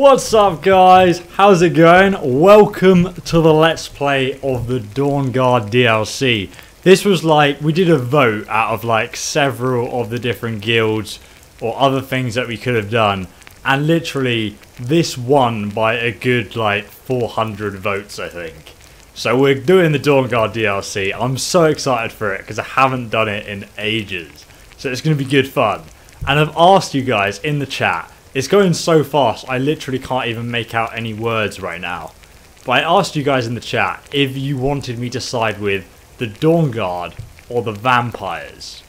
What's up guys? How's it going? Welcome to the Let's Play of the Dawnguard DLC. This was like, we did a vote out of like several of the different guilds or other things that we could have done. And literally, this won by a good like 400 votes I think. So we're doing the Dawnguard DLC. I'm so excited for it because I haven't done it in ages. So it's going to be good fun. And I've asked you guys in the chat it's going so fast, I literally can't even make out any words right now. But I asked you guys in the chat if you wanted me to side with the Dawn Guard or the vampires.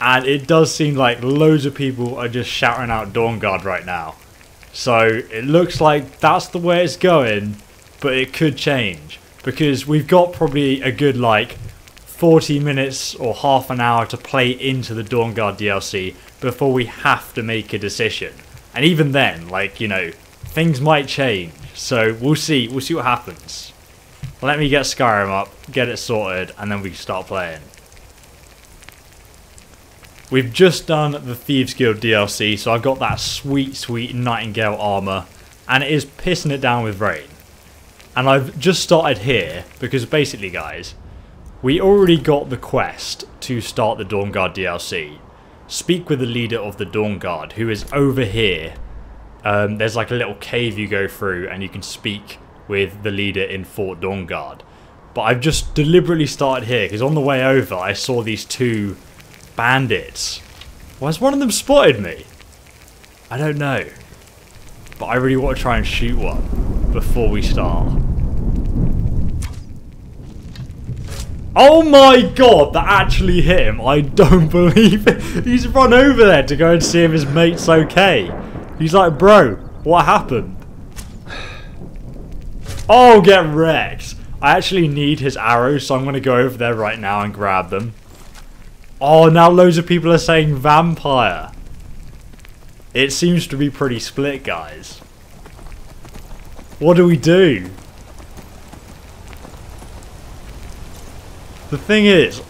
And it does seem like loads of people are just shouting out Dawn Guard right now. So it looks like that's the way it's going, but it could change. Because we've got probably a good like 40 minutes or half an hour to play into the Dawn Guard DLC before we have to make a decision. And even then, like, you know, things might change. So we'll see. We'll see what happens. Let me get Skyrim up, get it sorted, and then we can start playing. We've just done the Thieves Guild DLC, so I've got that sweet, sweet Nightingale armor, and it is pissing it down with rain. And I've just started here, because basically, guys, we already got the quest to start the Dawnguard DLC speak with the leader of the Dawn Guard, who is over here. Um, there's like a little cave you go through, and you can speak with the leader in Fort Dawn Guard. But I've just deliberately started here, because on the way over, I saw these two bandits. Why has one of them spotted me? I don't know. But I really want to try and shoot one before we start. Oh my god, that actually hit him. I don't believe it. He's run over there to go and see if his mate's okay. He's like, bro, what happened? Oh, get wrecked. I actually need his arrows, so I'm going to go over there right now and grab them. Oh, now loads of people are saying vampire. It seems to be pretty split, guys. What do we do? The thing is,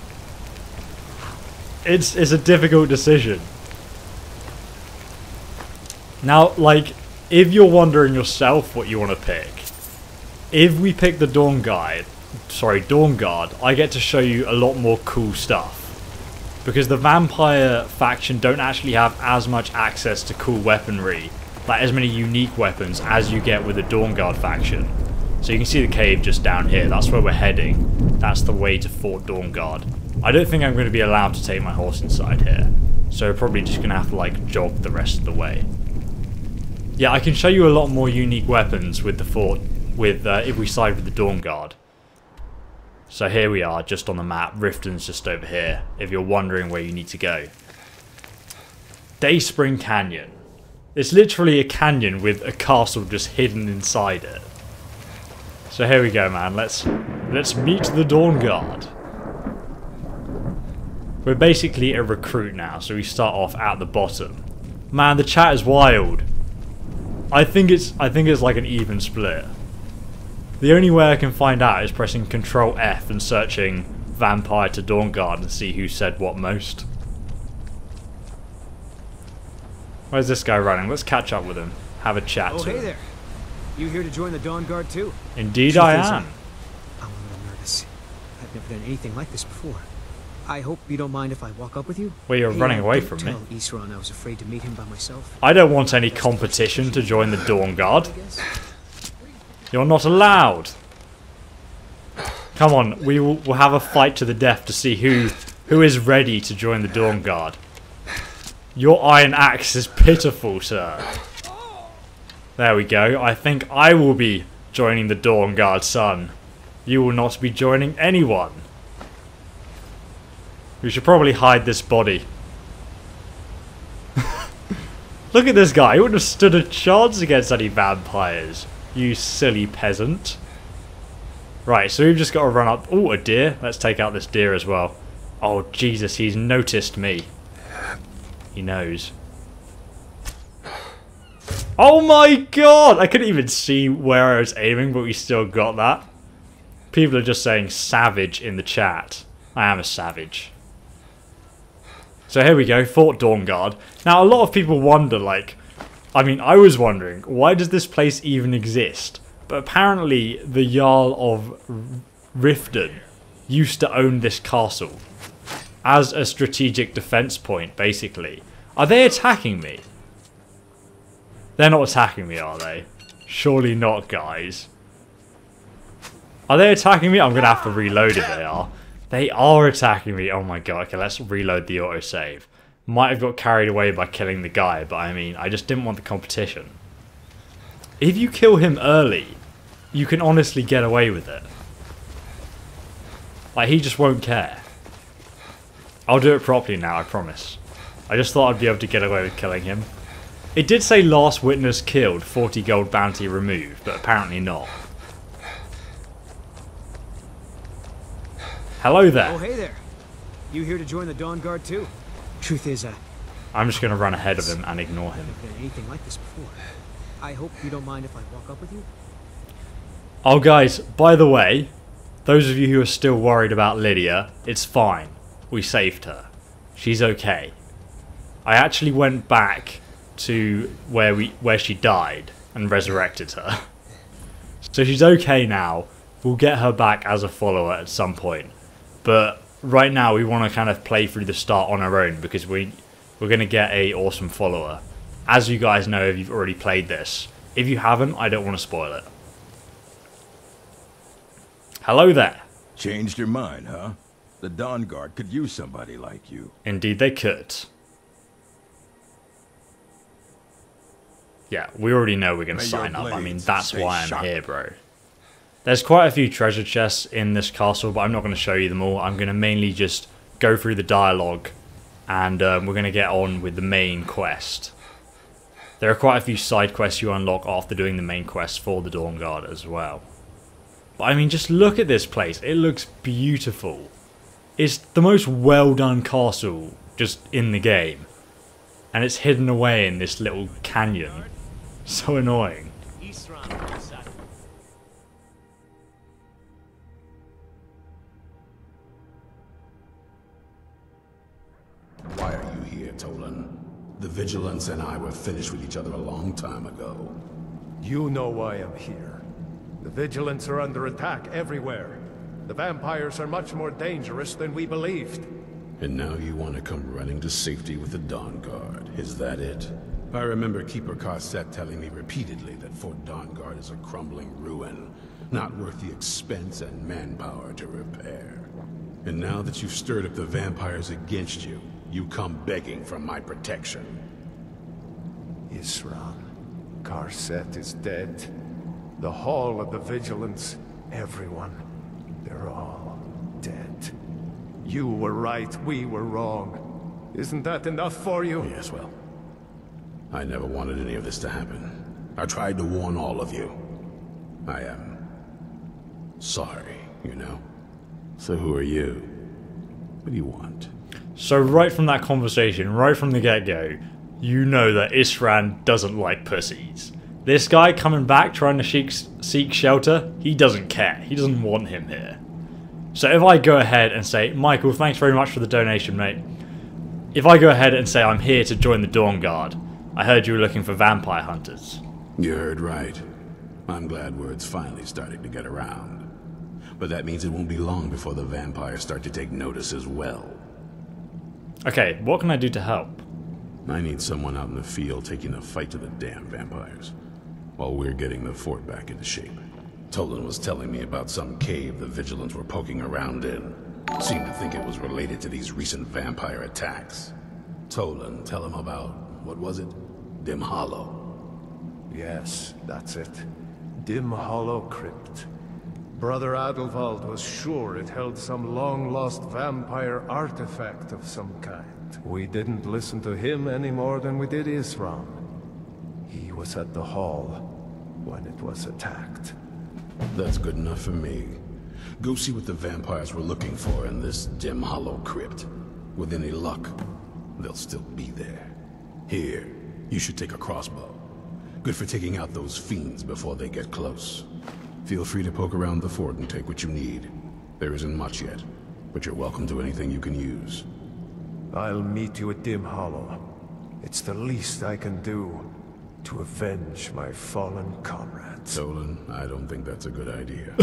it's it's a difficult decision. Now, like, if you're wondering yourself what you want to pick, if we pick the Dawn Guide, sorry, Dawn Guard, I get to show you a lot more cool stuff. Because the Vampire faction don't actually have as much access to cool weaponry, like as many unique weapons as you get with the Dawn Guard faction. So you can see the cave just down here. That's where we're heading. That's the way to Fort Dawnguard. I don't think I'm going to be allowed to take my horse inside here. So probably just going to have to like jog the rest of the way. Yeah, I can show you a lot more unique weapons with the fort, with uh, if we side with the Dawnguard. So here we are, just on the map. Riften's just over here, if you're wondering where you need to go. Dayspring Canyon. It's literally a canyon with a castle just hidden inside it. So here we go, man. Let's let's meet the Dawn Guard. We're basically a recruit now, so we start off at the bottom. Man, the chat is wild. I think it's I think it's like an even split. The only way I can find out is pressing Control F and searching Vampire to Dawn Guard and see who said what most. Where's this guy running? Let's catch up with him. Have a chat oh, hey him. there. You here to join the Dawn Guard too? Indeed Truth I is, am. I'm a little nervous. I've never done anything like this before. I hope you don't mind if I walk up with you. Well, you're Hey, running away from me. Isran I was afraid to meet him by myself. I don't want any competition to join the Dawn Guard. You're not allowed. Come on, we will we'll have a fight to the death to see who who is ready to join the Dawn Guard. Your iron axe is pitiful, sir. There we go. I think I will be joining the Dawnguard, son. You will not be joining anyone. We should probably hide this body. Look at this guy. He wouldn't have stood a chance against any vampires. You silly peasant. Right, so we've just got to run up. Oh, a deer. Let's take out this deer as well. Oh, Jesus, he's noticed me. He knows. Oh my god! I couldn't even see where I was aiming, but we still got that. People are just saying savage in the chat. I am a savage. So here we go, Fort Dawnguard. Now, a lot of people wonder, like, I mean, I was wondering, why does this place even exist? But apparently, the Jarl of Riften used to own this castle as a strategic defense point, basically. Are they attacking me? They're not attacking me, are they? Surely not, guys. Are they attacking me? I'm going to have to reload if they are. They are attacking me. Oh my god. Okay, let's reload the autosave. Might have got carried away by killing the guy, but I mean, I just didn't want the competition. If you kill him early, you can honestly get away with it. Like, he just won't care. I'll do it properly now, I promise. I just thought I'd be able to get away with killing him. It did say last witness killed, 40 gold bounty removed, but apparently not. Hello there. Oh, hey there. You here to join the Dawn Guard too? Truth is, uh, I'm just going to run ahead of him and ignore him. Anything like this before. I hope you don't mind if I walk up with you. Oh, guys, by the way, those of you who are still worried about Lydia, it's fine. We saved her. She's okay. I actually went back to where we where she died and resurrected her. So she's okay now. We'll get her back as a follower at some point. But right now we want to kind of play through the start on our own because we we're going to get a awesome follower. As you guys know if you've already played this. If you haven't, I don't want to spoil it. Hello there. Changed your mind, huh? The Dawn Guard could use somebody like you. Indeed they could. Yeah, we already know we're going to sign up. I mean, that's why I'm sharp. here, bro. There's quite a few treasure chests in this castle, but I'm not going to show you them all. I'm going to mainly just go through the dialogue, and um, we're going to get on with the main quest. There are quite a few side quests you unlock after doing the main quest for the Dawn Guard as well. But I mean, just look at this place. It looks beautiful. It's the most well done castle just in the game. And it's hidden away in this little canyon. So annoying. Why are you here, Tolan? The Vigilance and I were finished with each other a long time ago. You know why I'm here. The Vigilants are under attack everywhere. The vampires are much more dangerous than we believed. And now you want to come running to safety with the Dawn Guard. Is that it? I remember Keeper Carcette telling me repeatedly that Fort Dawn Guard is a crumbling ruin, not worth the expense and manpower to repair. And now that you've stirred up the vampires against you, you come begging for my protection. Isran. Carcette is dead. The Hall of the Vigilance. Everyone. They're all dead. You were right, we were wrong. Isn't that enough for you? Yes, well, I never wanted any of this to happen. I tried to warn all of you. I am sorry, you know? So who are you? What do you want? So right from that conversation, right from the get-go, you know that Isran doesn't like pussies. This guy coming back trying to seek, seek shelter, he doesn't care. He doesn't want him here. So if I go ahead and say, Michael, thanks very much for the donation, mate. If I go ahead and say I'm here to join the Dawn Guard, I heard you were looking for vampire hunters. You heard right. I'm glad word's finally starting to get around. But that means it won't be long before the vampires start to take notice as well. Okay, what can I do to help? I need someone out in the field taking the fight to the damn vampires, while we're getting the fort back into shape. Tolan was telling me about some cave the Vigilants were poking around in. Seemed to think it was related to these recent vampire attacks. Tolan, tell him about, what was it? Dim Hollow. Yes, that's it. Dim Hollow Crypt. Brother Adalvald was sure it held some long-lost vampire artifact of some kind. We didn't listen to him any more than we did Isran. He was at the hall when it was attacked. That's good enough for me. Go see what the vampires were looking for in this dim hollow crypt. With any luck, they'll still be there. Here, you should take a crossbow. Good for taking out those fiends before they get close. Feel free to poke around the fort and take what you need. There isn't much yet, but you're welcome to anything you can use. I'll meet you at Dim Hollow. It's the least I can do to avenge my fallen comrades. Tolan, I don't think that's a good idea.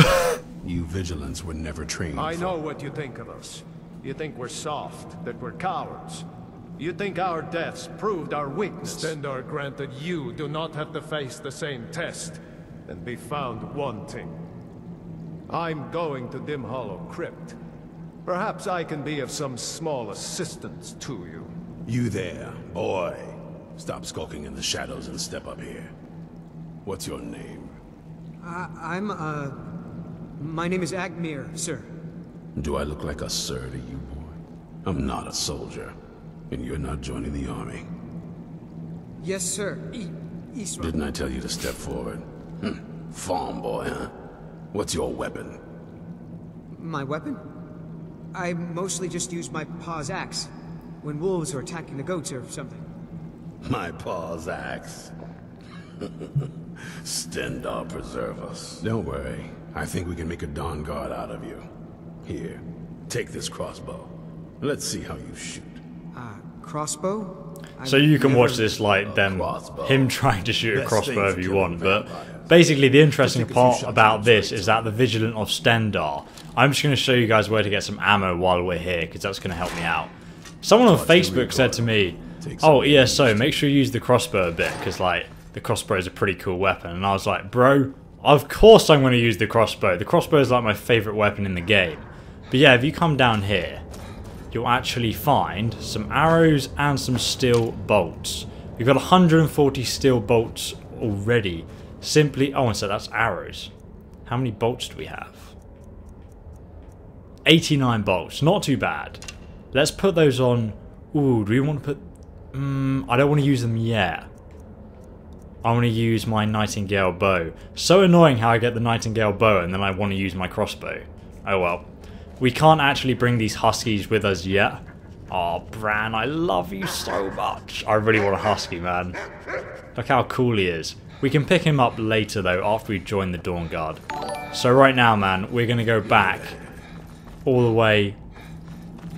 you vigilants were never trained I for- know what you think of us. You think we're soft, that we're cowards. You think our deaths proved our weakness. Stendarr granted you do not have to face the same test and be found wanting. I'm going to Dim Hollow Crypt. Perhaps I can be of some small assistance to you. You there, boy. Stop skulking in the shadows and step up here. What's your name? I, I'm, uh... My name is Agmaer, sir. Do I look like a sir to you, boy? I'm not a soldier, and you're not joining the army. Yes, sir. E Isran. Didn't I tell you to step forward? Hm. Farm boy, huh? What's your weapon? My weapon? I mostly just use my paw's axe. When wolves are attacking the goats or something. My paw's axe. Stendarr preserve us. Don't worry. I think we can make a Dawn Guard out of you. Here, take this crossbow. Let's see how you shoot. Crossbow? So I've you can watch this like them crossbow. him trying to shoot a crossbow if you want, but basically the interesting take a few part about this is that the Vigilant of Stendarr. I'm just going to show you guys where to get some ammo while we're here because that's going to help me out. Someone on Facebook said to me, "Oh damage. ESO, make sure you use the crossbow a bit because like the crossbow is a pretty cool weapon." And I was like, "Bro, of course I'm going to use the crossbow. The crossbow is like my favorite weapon in the game." But yeah, if you come down here, you'll actually find some arrows and some steel bolts. We've got 140 steel bolts already. Simply, oh, and so that's arrows. How many bolts do we have? 89 bolts, not too bad. Let's put those on. Ooh, do we want to put. Mm, I don't want to use them yet. I want to use my Nightingale bow. So annoying how I get the Nightingale bow and then I want to use my crossbow. Oh well. We can't actually bring these Huskies with us yet. Oh, Bran, I love you so much. I really want a Husky, man. Look how cool he is. We can pick him up later, though, after we join the Dawn Guard. So right now, man, we're going to go back all the way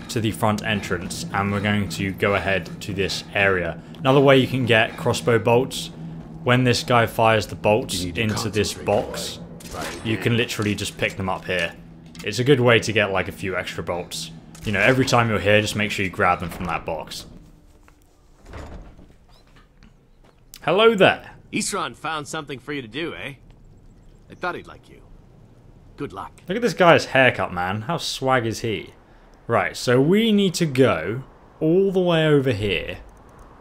to the front entrance, and we're going to go ahead to this area. Another way you can get crossbow bolts, when this guy fires the bolts You need to into this box. You can literally just pick them up here. It's a good way to get like a few extra bolts. You know, every time you're here, just make sure you grab them from that box. Hello there. Isran found something for you to do, eh? I thought he'd like you. Good luck. Look at this guy's haircut, man. How swag is he? Right, so we need to go all the way over here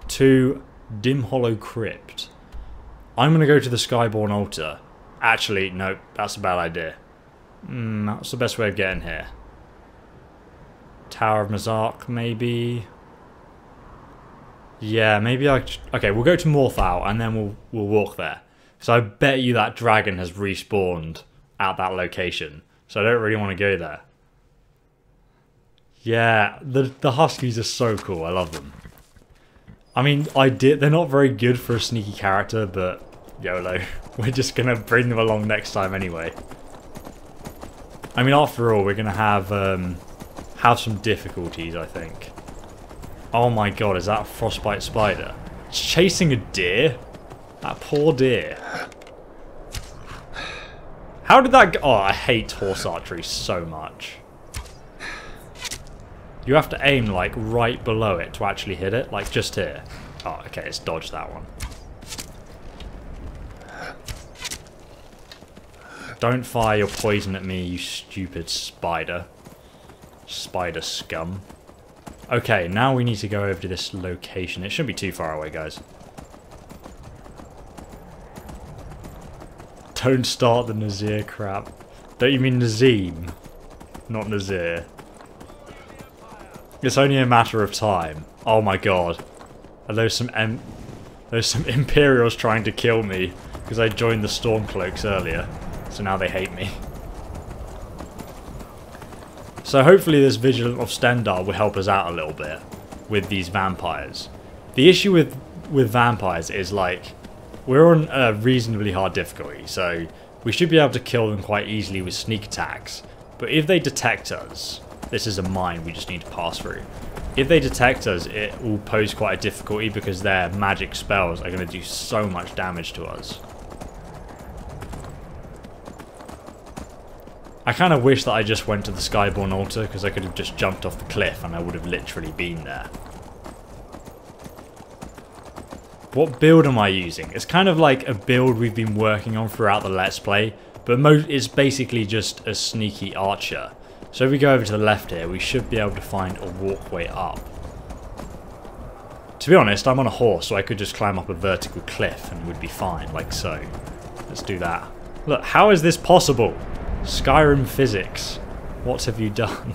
to Dim Hollow Crypt. I'm going to go to the Skyborn Altar. Actually, no, that's a bad idea. Hmm, that's the best way of getting here. Tower of Mzark, maybe. Yeah, maybe I. Okay, we'll go to Morthal and then we'll we'll walk there. So I bet you that dragon has respawned at that location. So I don't really want to go there. Yeah, the the huskies are so cool. I love them. I mean, I did. They're not very good for a sneaky character, but YOLO. We're just gonna bring them along next time anyway. I mean, after all, we're gonna have um, have some difficulties, I think. Oh my god, is that a frostbite spider? It's chasing a deer? That poor deer. How did that go? Oh, I hate horse archery so much. You have to aim, like, right below it to actually hit it. Like, just here. Oh, okay, let's dodge that one. Don't fire your poison at me, you stupid spider. Spider scum. Okay, now we need to go over to this location. It shouldn't be too far away, guys. Don't start the Nazir crap. Don't you mean Nazim? Not Nazir. It's only a matter of time. Oh my god. Are those some em there's some Imperials trying to kill me because I joined the Stormcloaks earlier. So now they hate me. So hopefully this Vigilant of Stendarr will help us out a little bit with these vampires. The issue with with vampires is like we're on a reasonably hard difficulty, so we should be able to kill them quite easily with sneak attacks. But if they detect us, this is a mine we just need to pass through. If they detect us, it will pose quite a difficulty because their magic spells are going to do so much damage to us. I kind of wish that I just went to the Skyborn altar because I could have just jumped off the cliff and I would have literally been there. What build am I using? It's kind of like a build we've been working on throughout the Let's Play, but it's basically just a sneaky archer. So if we go over to the left here, we should be able to find a walkway up. To be honest, I'm on a horse, so I could just climb up a vertical cliff and would be fine, like so. Let's do that. Look, how is this possible? Skyrim physics. What have you done?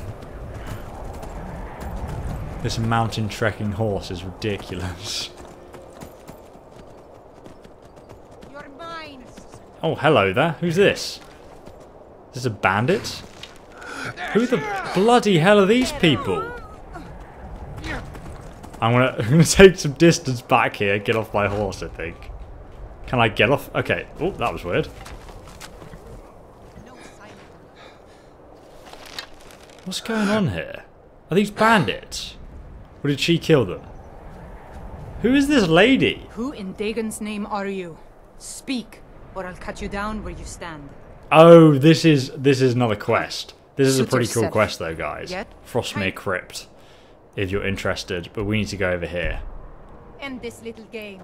this mountain trekking horse is ridiculous. Oh, hello there. Who's this? Is this a bandit? Who the bloody hell are these people? I'm gonna, I'm gonna take some distance back here, get off my horse, I think. Can I get off? Okay. Oh, that was weird. What's going on here? Are these bandits? Or did she kill them? Who is this lady? Who in Dagon's name are you? Speak or I'll cut you down where you stand. Oh, this is this is another quest. This is a pretty cool quest though, guys. Yet? Frostmere Crypt. If you're interested, but we need to go over here. End this little game.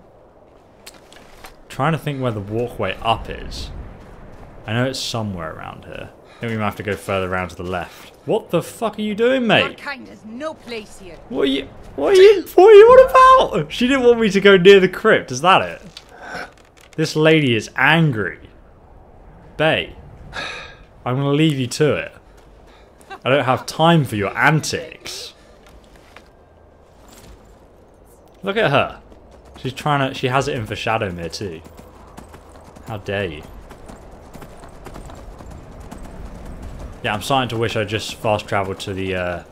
Trying to think where the walkway up is. I know it's somewhere around here. I think we might have to go further around to the left. What the fuck are you doing, mate? kind has no place here. What are you what are you what are you on about? She didn't want me to go near the crypt, is that it? This lady is angry. Bay. I'm gonna leave you to it. I don't have time for your antics. Look at her. She's trying to she has it in for Shadowmere too. How dare you? Yeah, I'm starting to wish I just fast traveled to the uh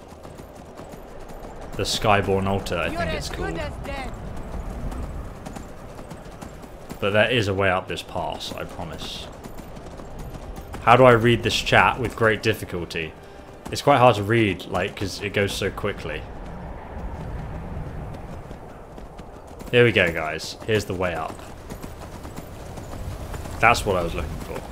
the Skyborn altar, I think it's called. But there is a way up this pass, I promise. How do I read this chat with great difficulty? It's quite hard to read, like, because it goes so quickly. Here we go, guys. Here's the way up. That's what I was looking for.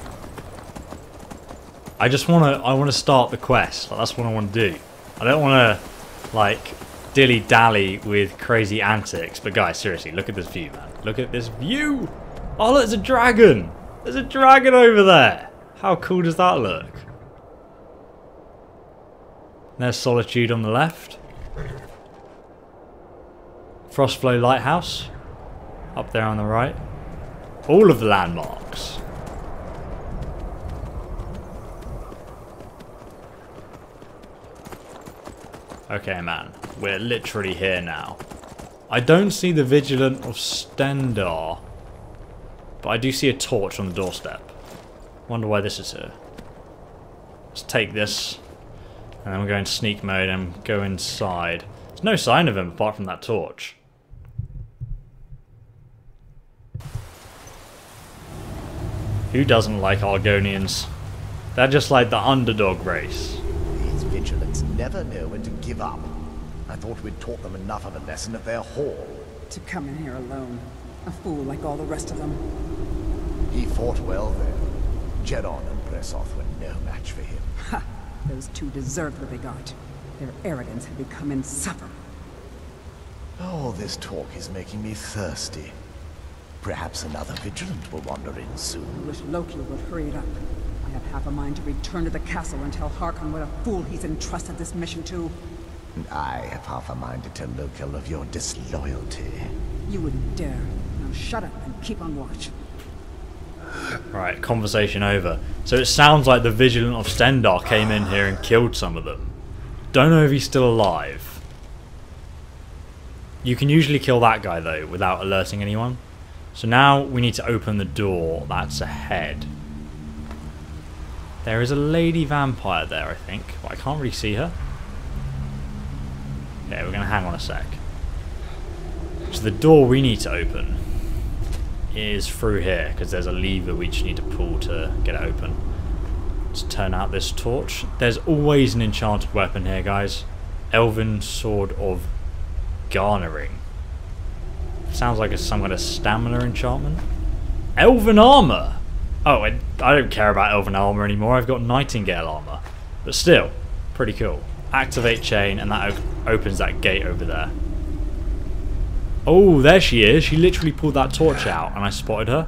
I just want to, I want to start the quest. Like, that's what I want to do. I don't want to, like, dilly-dally with crazy antics. But guys, seriously, look at this view, man. Look at this view. Oh, look, there's a dragon. There's a dragon over there. How cool does that look? There's Solitude on the left. Frostflow Lighthouse. Up there on the right. All of the landmarks. Okay, man. We're literally here now. I don't see the Vigilant of Stendarr. But I do see a torch on the doorstep. Wonder why this is here. Let's take this. And then we'll go in sneak mode and go inside. There's no sign of him apart from that torch. Who doesn't like Argonians? They're just like the underdog race. These vigilants never know when to give up. I thought we'd taught them enough of a lesson at their hall. To come in here alone. A fool like all the rest of them. He fought well there. Geron and Bresoth were no match for him. Ha! Those two deserved what they got. Their arrogance had become insufferable. All this talk is making me thirsty. Perhaps another vigilant will wander in soon. I wish Lokil would hurry it up. I have half a mind to return to the castle and tell Harkon what a fool he's entrusted this mission to. And I have half a mind to tell Lokil of your disloyalty. You wouldn't dare. Now shut up and keep on watch. Right, conversation over. So it sounds like the Vigilant of Stendarr came in here and killed some of them. Don't know if he's still alive. You can usually kill that guy though without alerting anyone. So now we need to open the door that's ahead. There is a lady vampire there, I think, but I can't really see her. Okay, we're gonna hang on a sec. So the door we need to open is through here because there's a lever we just need to pull to get it open. Let's turn out this torch. There's always an enchanted weapon here, guys. Elven Sword of Garnering. Sounds like it's some kind of stamina enchantment. Elven Armor! Oh, I, I don't care about Elven Armor anymore. I've got Nightingale Armor. But still, pretty cool. Activate chain, and that opens that gate over there. Oh, there she is. She literally pulled that torch out, and I spotted her.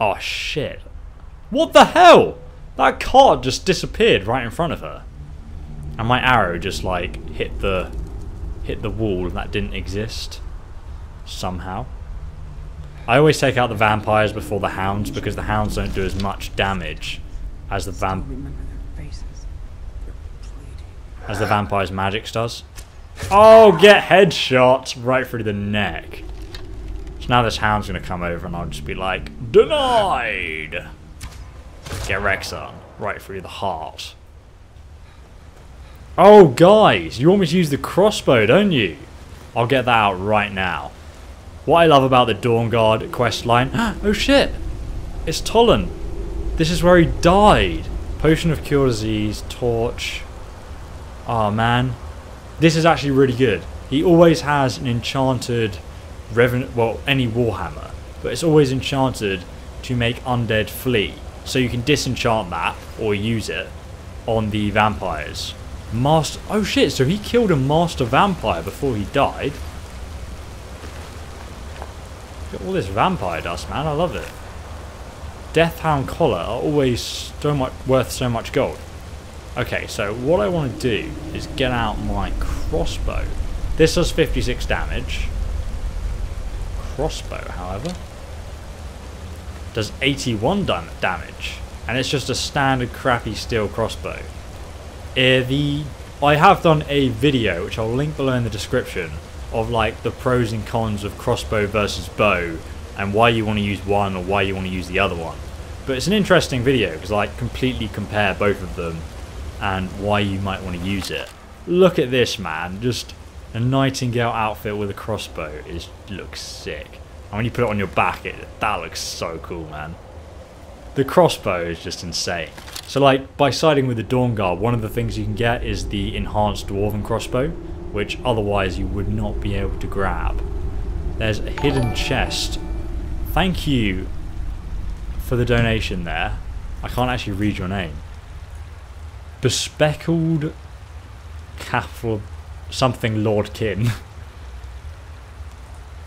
Oh, shit. What the hell? That card just disappeared right in front of her. And my arrow just, like, hit the hit the wall that didn't exist. Somehow. I always take out the vampires before the hounds because the hounds don't do as much damage as the vamp as the vampire's magic does. Oh, get headshot right through the neck. So now this hound's going to come over and I'll just be like, denied. Get Rexxar right through the heart. Oh, guys, you to use the crossbow, don't you? I'll get that out right now. What I love about the Dawnguard quest line... oh, shit! It's Tolan. This is where he died. Potion of Cure Disease, Torch. Oh, man. This is actually really good. He always has an enchanted... Reven well, any Warhammer. But it's always enchanted to make undead flee. So you can disenchant that, or use it, on the vampires. Master... Oh shit, so he killed a master vampire before he died. Got all this vampire dust, man. I love it. Deathhound collar are always so much worth so much gold. Okay, so what I want to do is get out my crossbow. This does 56 damage. Crossbow, however, does 81 damage. And it's just a standard crappy steel crossbow. Uh, the I have done a video, which I'll link below in the description, of like the pros and cons of crossbow versus bow, and why you want to use one or why you want to use the other one. But it's an interesting video because I like, completely compare both of them and why you might want to use it. Look at this man, just a nightingale outfit with a crossbow is looks sick. And when you put it on your back, it that looks so cool, man. The crossbow is just insane. So like, by siding with the Dawnguard, one of the things you can get is the enhanced Dwarven crossbow, which otherwise you would not be able to grab. There's a hidden chest. Thank you for the donation there. I can't actually read your name. Bespeckled Cathal something Lord Kin.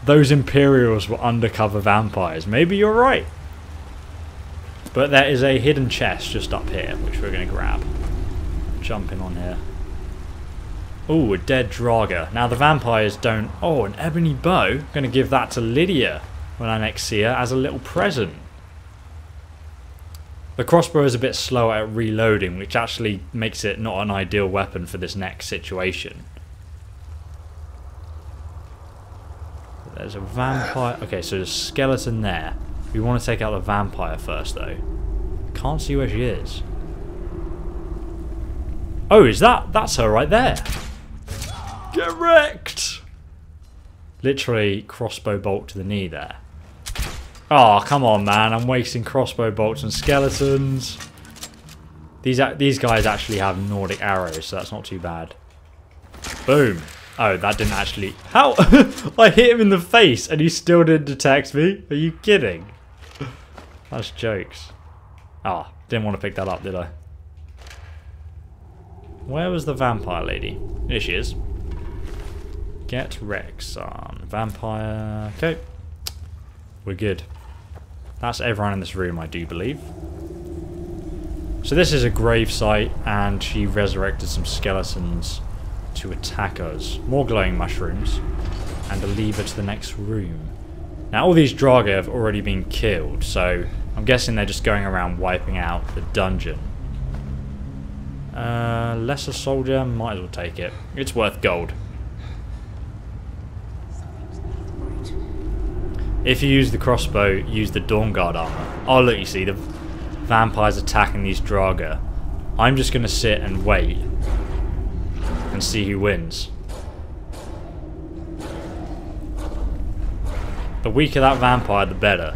Those Imperials were undercover vampires. Maybe you're right. But there is a hidden chest just up here, which we're going to grab. Jumping on here. Oh, a dead Draugr. Now the vampires don't... Oh, an ebony bow. Going to give that to Lydia when I next see her as a little present. The crossbow is a bit slower at reloading, which actually makes it not an ideal weapon for this next situation. There's a vampire... Okay, so there's a skeleton there. We want to take out the vampire first, though. Can't see where she is. Oh, is that... That's her right there. Get wrecked! Literally crossbow bolt to the knee there. Oh, come on, man. I'm wasting crossbow bolts and skeletons. These, these guys actually have Nordic arrows, so that's not too bad. Boom. Oh, that didn't actually... How? I hit him in the face and he still didn't detect me? Are you kidding? That's jokes. Ah, oh, didn't want to pick that up, did I? Where was the vampire lady? Here she is. Get Rex on. Vampire. Okay. We're good. That's everyone in this room, I do believe. So this is a grave site, and she resurrected some skeletons to attack us. More glowing mushrooms, and a lever to the next room. Now all these Draugr have already been killed, so I'm guessing they're just going around wiping out the dungeon. Uh, lesser soldier, might as well take it. It's worth gold. If you use the crossbow, use the Dawnguard armor. Oh look, you see, the vampires attacking these Draugr. I'm just going to sit and wait and see who wins. The weaker that vampire, the better.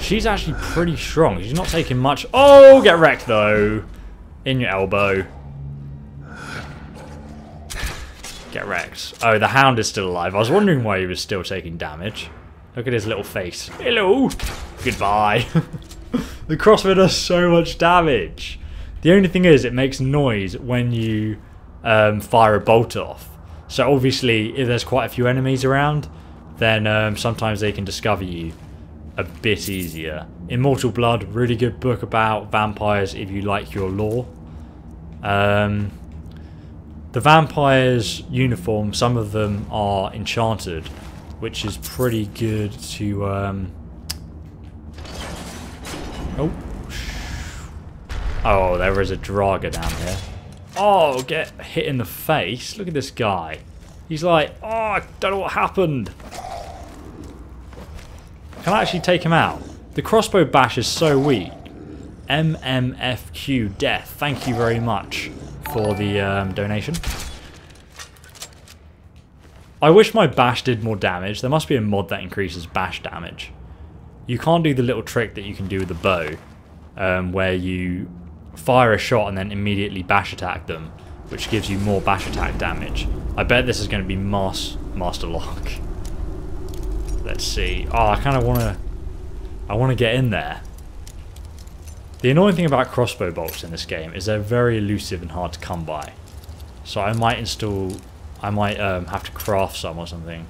She's actually pretty strong. She's not taking much. Oh, get wrecked though. In your elbow. Get wrecked. Oh, the hound is still alive. I was wondering why he was still taking damage. Look at his little face. Hello. Goodbye. the crossbow does so much damage. The only thing is, it makes noise when you um, fire a bolt off. So obviously, if there's quite a few enemies around, then um, sometimes they can discover you a bit easier. Immortal Blood, really good book about vampires if you like your lore. Um, the vampires' uniform, some of them are enchanted, which is pretty good to... Um... Oh. Oh, there is a Draugr down here. Oh, get hit in the face. Look at this guy. He's like, oh, I don't know what happened. Can I actually take him out? The crossbow bash is so weak. MMFQ death. Thank you very much for the um, donation. I wish my bash did more damage. There must be a mod that increases bash damage. You can't do the little trick that you can do with the bow, um, where you fire a shot and then immediately bash attack them, which gives you more bash attack damage. I bet this is going to be Mas Master Lock. Let's see. Oh, I kind of want to... I want to get in there. The annoying thing about crossbow bolts in this game is they're very elusive and hard to come by. So I might install... I might um, have to craft some or something.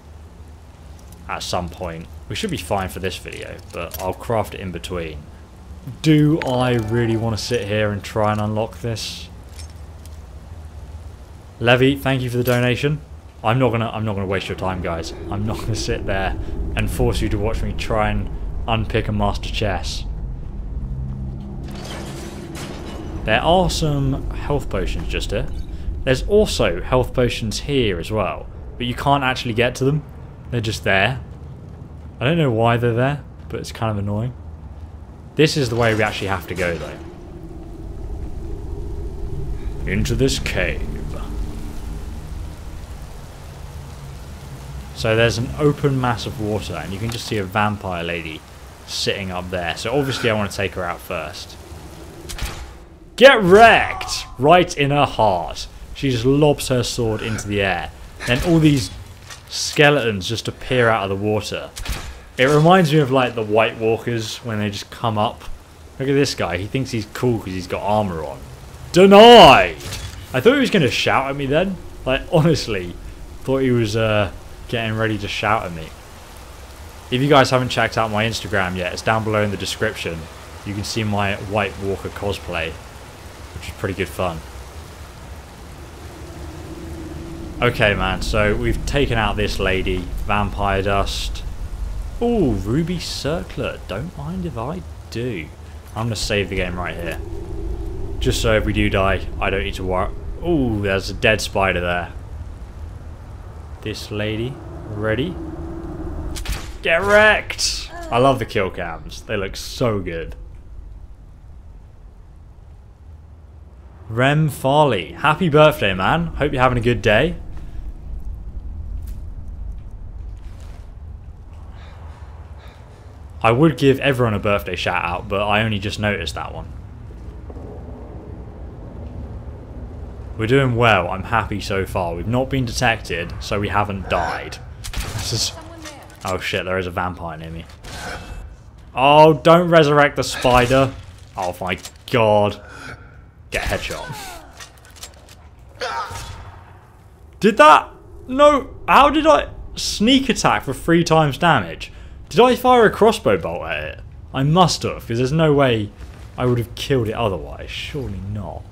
At some point. We should be fine for this video, but I'll craft it in between. Do I really want to sit here and try and unlock this? Levy, thank you for the donation. I'm not gonna I'm not gonna waste your time guys. I'm not gonna sit there and force you to watch me try and unpick a master chess. There are some health potions just here. There's also health potions here as well, but you can't actually get to them. They're just there. I don't know why they're there, but it's kind of annoying. This is the way we actually have to go though. Into this cave. So there's an open mass of water and you can just see a vampire lady sitting up there. So obviously I want to take her out first. Get wrecked! Right in her heart. She just lobs her sword into the air. Then all these skeletons just appear out of the water. It reminds me of like the White Walkers when they just come up. Look at this guy. He thinks he's cool because he's got armor on. Denied! I thought he was going to shout at me then. Like, honestly. Thought he was uh, getting ready to shout at me. If you guys haven't checked out my Instagram yet, it's down below in the description. You can see my White Walker cosplay, which is pretty good fun. Okay, man, so we've taken out this lady, Vampire Dust. Oh, Ruby Circlet. Don't mind if I do. I'm going to save the game right here. Just so if we do die, I don't need to worry. Oh, there's a dead spider there. This lady. Ready? Get wrecked! I love the kill cams. They look so good. Rem Farley. Happy birthday, man. Hope you're having a good day. I would give everyone a birthday shout out, but I only just noticed that one. We're doing well. I'm happy so far. We've not been detected, so we haven't died. Is... Oh shit, there is a vampire near me. Oh, don't resurrect the spider. Oh my god. Headshot. Did that... No, how did I... Sneak attack for three times damage? Did I fire a crossbow bolt at it? I must have, because there's no way I would have killed it otherwise. Surely not.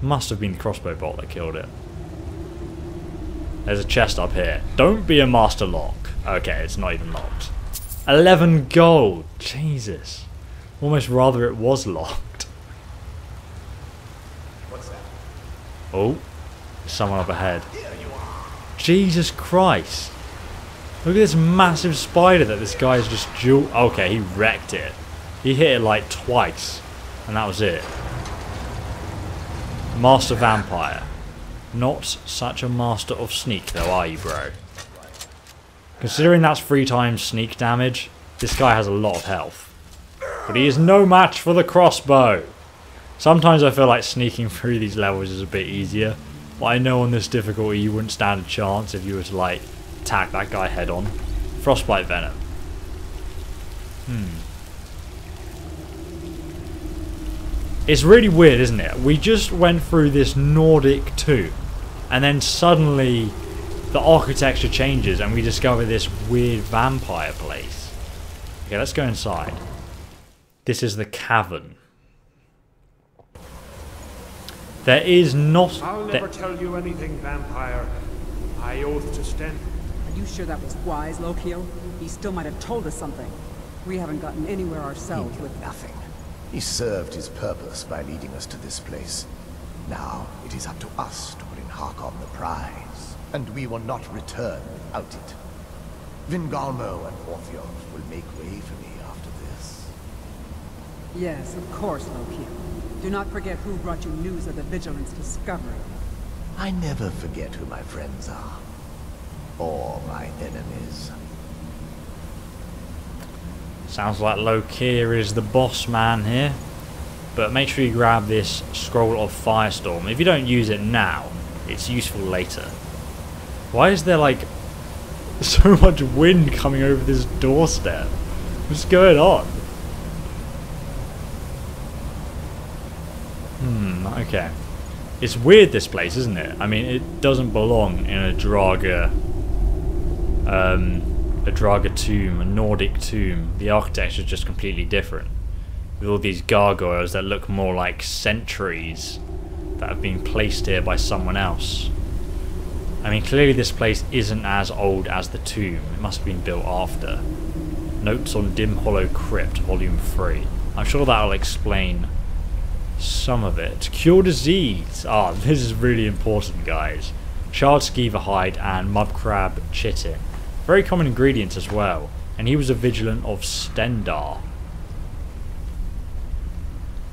Must have been the crossbow bolt that killed it. There's a chest up here. Don't be a master lock. Okay, it's not even locked. 11 gold. Jesus. Almost rather it was locked. What's that? Oh. Someone up ahead. Jesus Christ. Look at this massive spider that this guy's just jewel. Okay, he wrecked it. He hit it like twice. And that was it. Master Vampire. Not such a master of sneak though, are you, bro? Considering that's three times sneak damage, this guy has a lot of health. But he is no match for the crossbow. Sometimes I feel like sneaking through these levels is a bit easier. But I know on this difficulty you wouldn't stand a chance if you were to like attack that guy head on. Frostbite Venom. Hmm. It's really weird, isn't it? We just went through this Nordic 2, and then suddenly the architecture changes and we discover this weird vampire place. Okay, let's go inside. This is the cavern. There is not... I'll never tell you anything, vampire. I oath to stand... Are you sure that was wise, Lokil? He still might have told us something. We haven't gotten anywhere ourselves hmm. with nothing. He served his purpose by leading us to this place. Now, it is up to us to bring Harkon the prize, and we will not return without it. Vingalmo and Orthjolf will make way for me after this. Yes, of course, Lokil. Do not forget who brought you news of the Vigilance discovery. I never forget who my friends are. Or my enemies. Sounds like Lokil is the boss man here. But make sure you grab this Scroll of Firestorm. If you don't use it now, it's useful later. Why is there like so much wind coming over this doorstep? What's going on? Hmm, okay. It's weird this place, isn't it? I mean, it doesn't belong in a Draugr um, a Draugr tomb, a Nordic tomb. The architecture is just completely different. With all these gargoyles that look more like sentries that have been placed here by someone else. I mean, clearly this place isn't as old as the tomb. It must have been built after. Notes on Dimhollow Crypt, Volume 3. I'm sure that'll explain some of it. Cure disease. Ah, this is really important, guys. Charred Skeever hide and mud crab chitin. Very common ingredients as well. And he was a vigilant of Stendarr.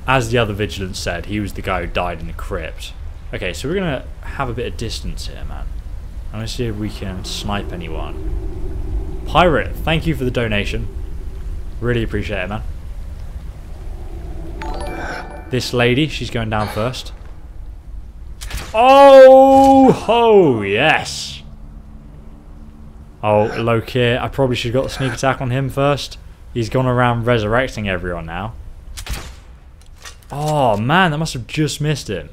As the other vigilant said, he was the guy who died in the crypt. Okay, so we're going to have a bit of distance here, man. I'm going to see if we can snipe anyone. Pirate, thank you for the donation. Really appreciate it, man. This lady, she's going down first. Oh, oh, yes. Oh, Lokil. I probably should have got the sneak attack on him first. He's gone around resurrecting everyone now. Oh, man. That must have just missed him.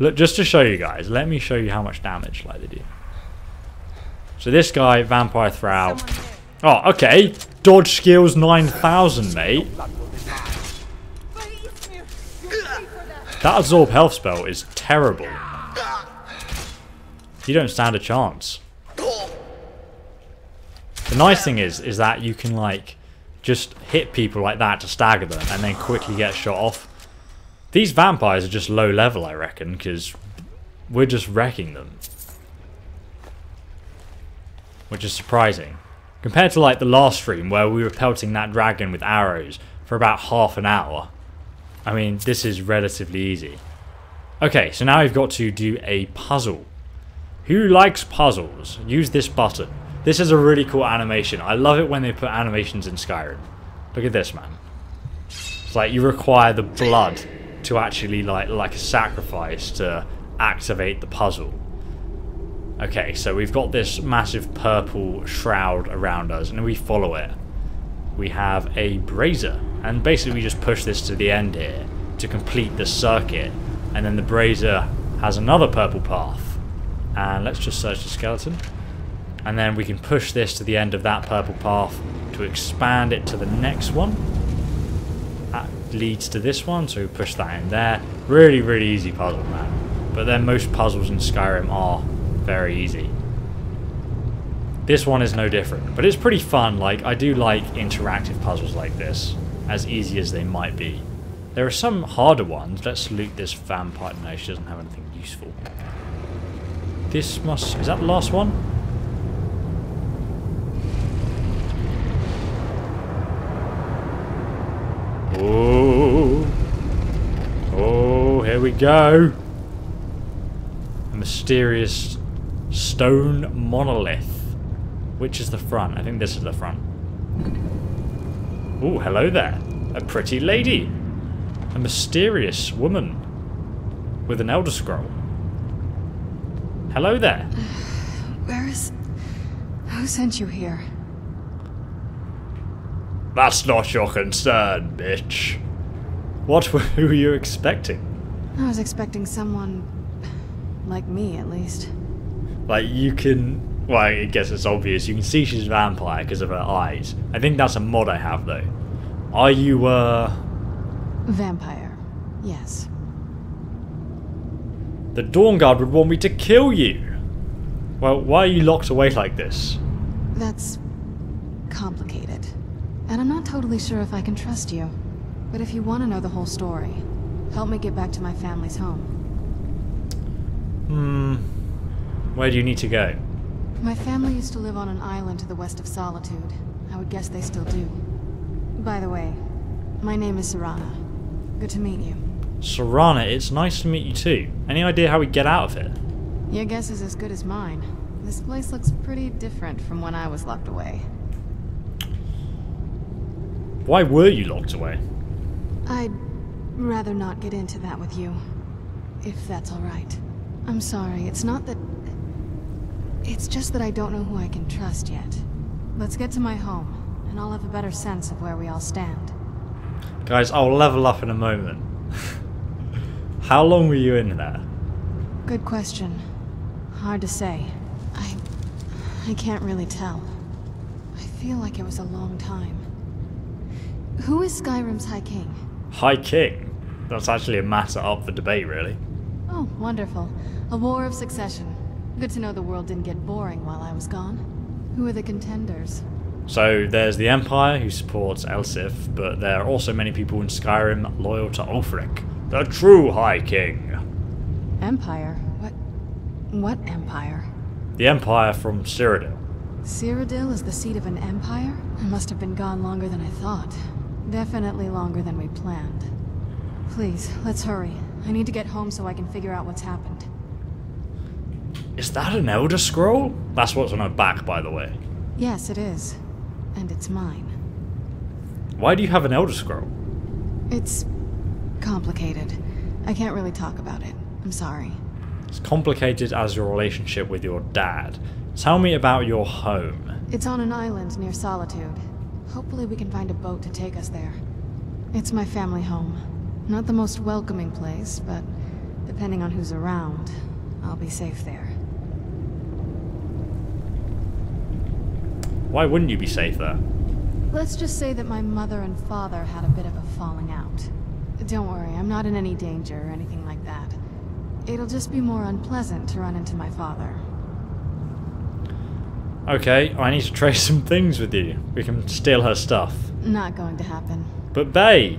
Look, just to show you guys. Let me show you how much damage like they do. So this guy, Vampire Thrall. Oh, okay. Dodge skills 9,000, mate. That absorb health spell is terrible. You don't stand a chance. The nice thing is, is that you can like just hit people like that to stagger them and then quickly get shot off. These vampires are just low level, I reckon, because we're just wrecking them. Which is surprising. Compared to like the last stream where we were pelting that dragon with arrows for about half an hour. I mean, this is relatively easy. Okay, so now we've got to do a puzzle. Who likes puzzles? Use this button. This is a really cool animation. I love it when they put animations in Skyrim. Look at this, man. It's like you require the blood to actually like like a sacrifice to activate the puzzle. Okay, so we've got this massive purple shroud around us, and we follow it. We have a brazier, and basically we just push this to the end here to complete the circuit, and then the brazier has another purple path. And let's just search the skeleton. And then we can push this to the end of that purple path to expand it to the next one. That leads to this one so we push that in there. Really really easy puzzle man. But then most puzzles in Skyrim are very easy this one is no different but it's pretty fun like I do like interactive puzzles like this as easy as they might be there are some harder ones let's loot this vampire no she doesn't have anything useful this must... Is that the last one? Oh. Oh, here we go. A mysterious stone monolith. Which is the front? I think this is the front. Oh, hello there. A pretty lady. A mysterious woman. with an Elder Scroll. Hello there. Uh, where is... Who sent you here? That's not your concern, bitch. What were who were you expecting? I was expecting someone... like me, at least. Like, you can... Well, I guess it's obvious. You can see she's a vampire because of her eyes. I think that's a mod I have, though. Are you, uh... Vampire. Yes. The Dawnguard would want me to kill you! Well, why are you locked away like this? That's... complicated. And I'm not totally sure if I can trust you. But if you want to know the whole story, help me get back to my family's home. Hmm... Where do you need to go? My family used to live on an island to the west of Solitude. I would guess they still do. By the way, my name is Serana. Good to meet you. Serana, it's nice to meet you too. Any idea how we get out of here? Your guess is as good as mine. This place looks pretty different from when I was locked away. Why were you locked away? I'd rather not get into that with you. If that's alright. I'm sorry, it's not that... It's just that I don't know who I can trust yet. Let's get to my home, and I'll have a better sense of where we all stand. Guys, I'll level up in a moment. How long were you in there? Good question. Hard to say. I... I can't really tell. I feel like it was a long time. Who is Skyrim's High King? High King? That's actually a matter up for debate, really. Oh, wonderful. A war of succession. Good to know the world didn't get boring while I was gone. Who are the contenders? So there's the Empire who supports Elisif, but there are also many people in Skyrim loyal to Ulfric, the true High King. Empire? What... what empire? The Empire from Cyrodiil. Cyrodiil is the seat of an empire? I must have been gone longer than I thought. Definitely longer than we planned. Please, let's hurry. I need to get home so I can figure out what's happened. Is that an Elder Scroll? That's what's on her back, by the way. Yes, it is. And it's mine. Why do you have an Elder Scroll? It's... complicated. I can't really talk about it. I'm sorry. It's complicated as your relationship with your dad. Tell me about your home. It's on an island near Solitude. Hopefully we can find a boat to take us there. It's my family home. Not the most welcoming place, but depending on who's around, I'll be safe there. Why wouldn't you be safe there? Let's just say that my mother and father had a bit of a falling out. Don't worry, I'm not in any danger or anything like that. It'll just be more unpleasant to run into my father. Okay, I need to trade some things with you. We can steal her stuff. Not going to happen. But Bay!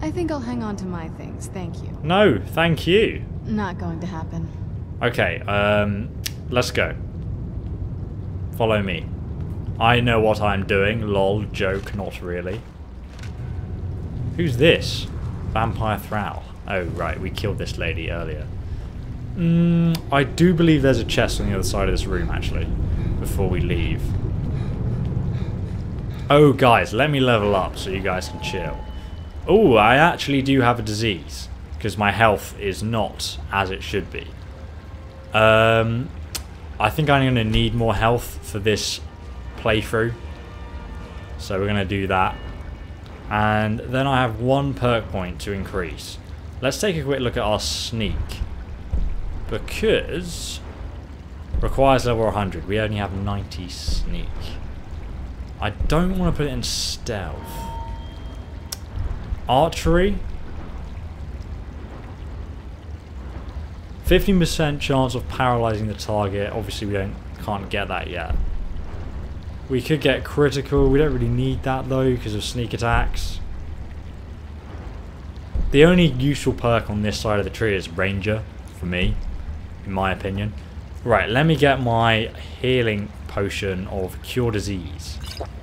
I think I'll hang on to my things, thank you. No, thank you. Not going to happen. Okay, um, let's go. Follow me. I know what I'm doing. Lol, joke, not really. Who's this? Vampire Thrall. Oh, right, we killed this lady earlier. Mm, I do believe there's a chest on the other side of this room, actually, before we leave. Oh, guys, let me level up so you guys can chill. Oh, I actually do have a disease, because my health is not as it should be. Um, I think I'm going to need more health for this playthrough. So we're going to do that. And then I have one perk point to increase. Let's take a quick look at our sneak. Because... Requires level 100. We only have 90 sneak. I don't want to put it in stealth. Archery. 15% chance of paralyzing the target. Obviously we don't can't get that yet. We could get critical. We don't really need that though because of sneak attacks. The only useful perk on this side of the tree is Ranger for me, in my opinion. Right, let me get my healing potion of Cure Disease.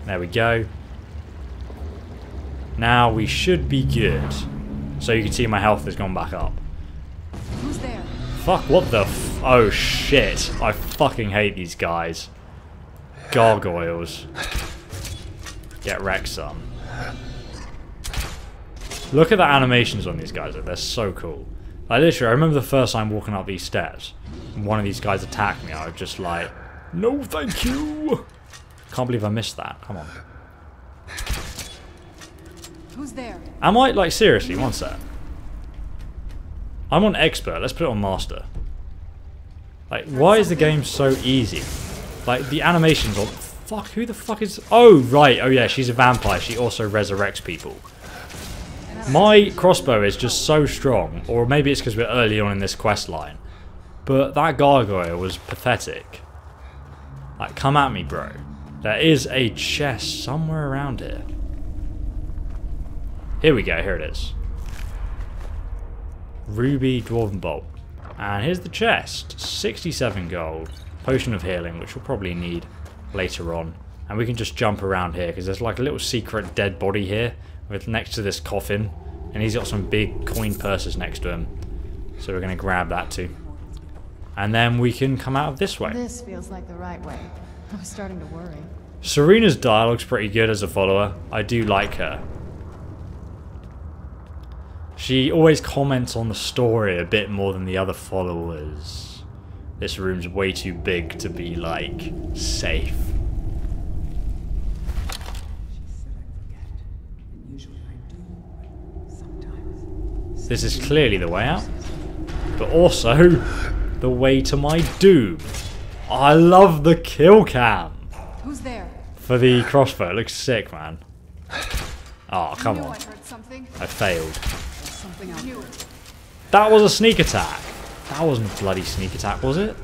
There we go. Now we should be good. So you can see my health has gone back up. Who's there? Fuck, what the f- Oh shit. I fucking hate these guys. Gargoyles. Get wrecked, son. Look at the animations on these guys, they're so cool. Like literally, I remember the first time walking up these steps, and one of these guys attacked me. I was just like, "No, thank you." Can't believe I missed that. Come on. Who's there? Am I like seriously? One sec. I'm on expert. Let's put it on master. Like, why is the game so easy? Like the animations on. Fuck. Who the fuck is? Oh right. Oh yeah. She's a vampire. She also resurrects people. My crossbow is just so strong, or maybe it's because we're early on in this quest line. But that gargoyle was pathetic. Like, come at me, bro. There is a chest somewhere around here. Here we go, here it is. Ruby Dwarven Bolt. And here's the chest. 67 gold. Potion of Healing, which we'll probably need later on. And we can just jump around here, because there's like a little secret dead body here with next to this coffin. And he's got some big coin purses next to him. So we're going to grab that too. And then we can come out of this way. This feels like the right way. I was starting to worry. Serana's dialogue's pretty good as a follower. I do like her. She always comments on the story a bit more than the other followers. This room's way too big to be, like, safe. This is clearly the way out. But also, the way to my doom. I love the kill cam. Who's there? For the crossbow, it looks sick, man. Oh, come I on. I. I failed. Something knew. That was a sneak attack. That wasn't a bloody sneak attack, was it?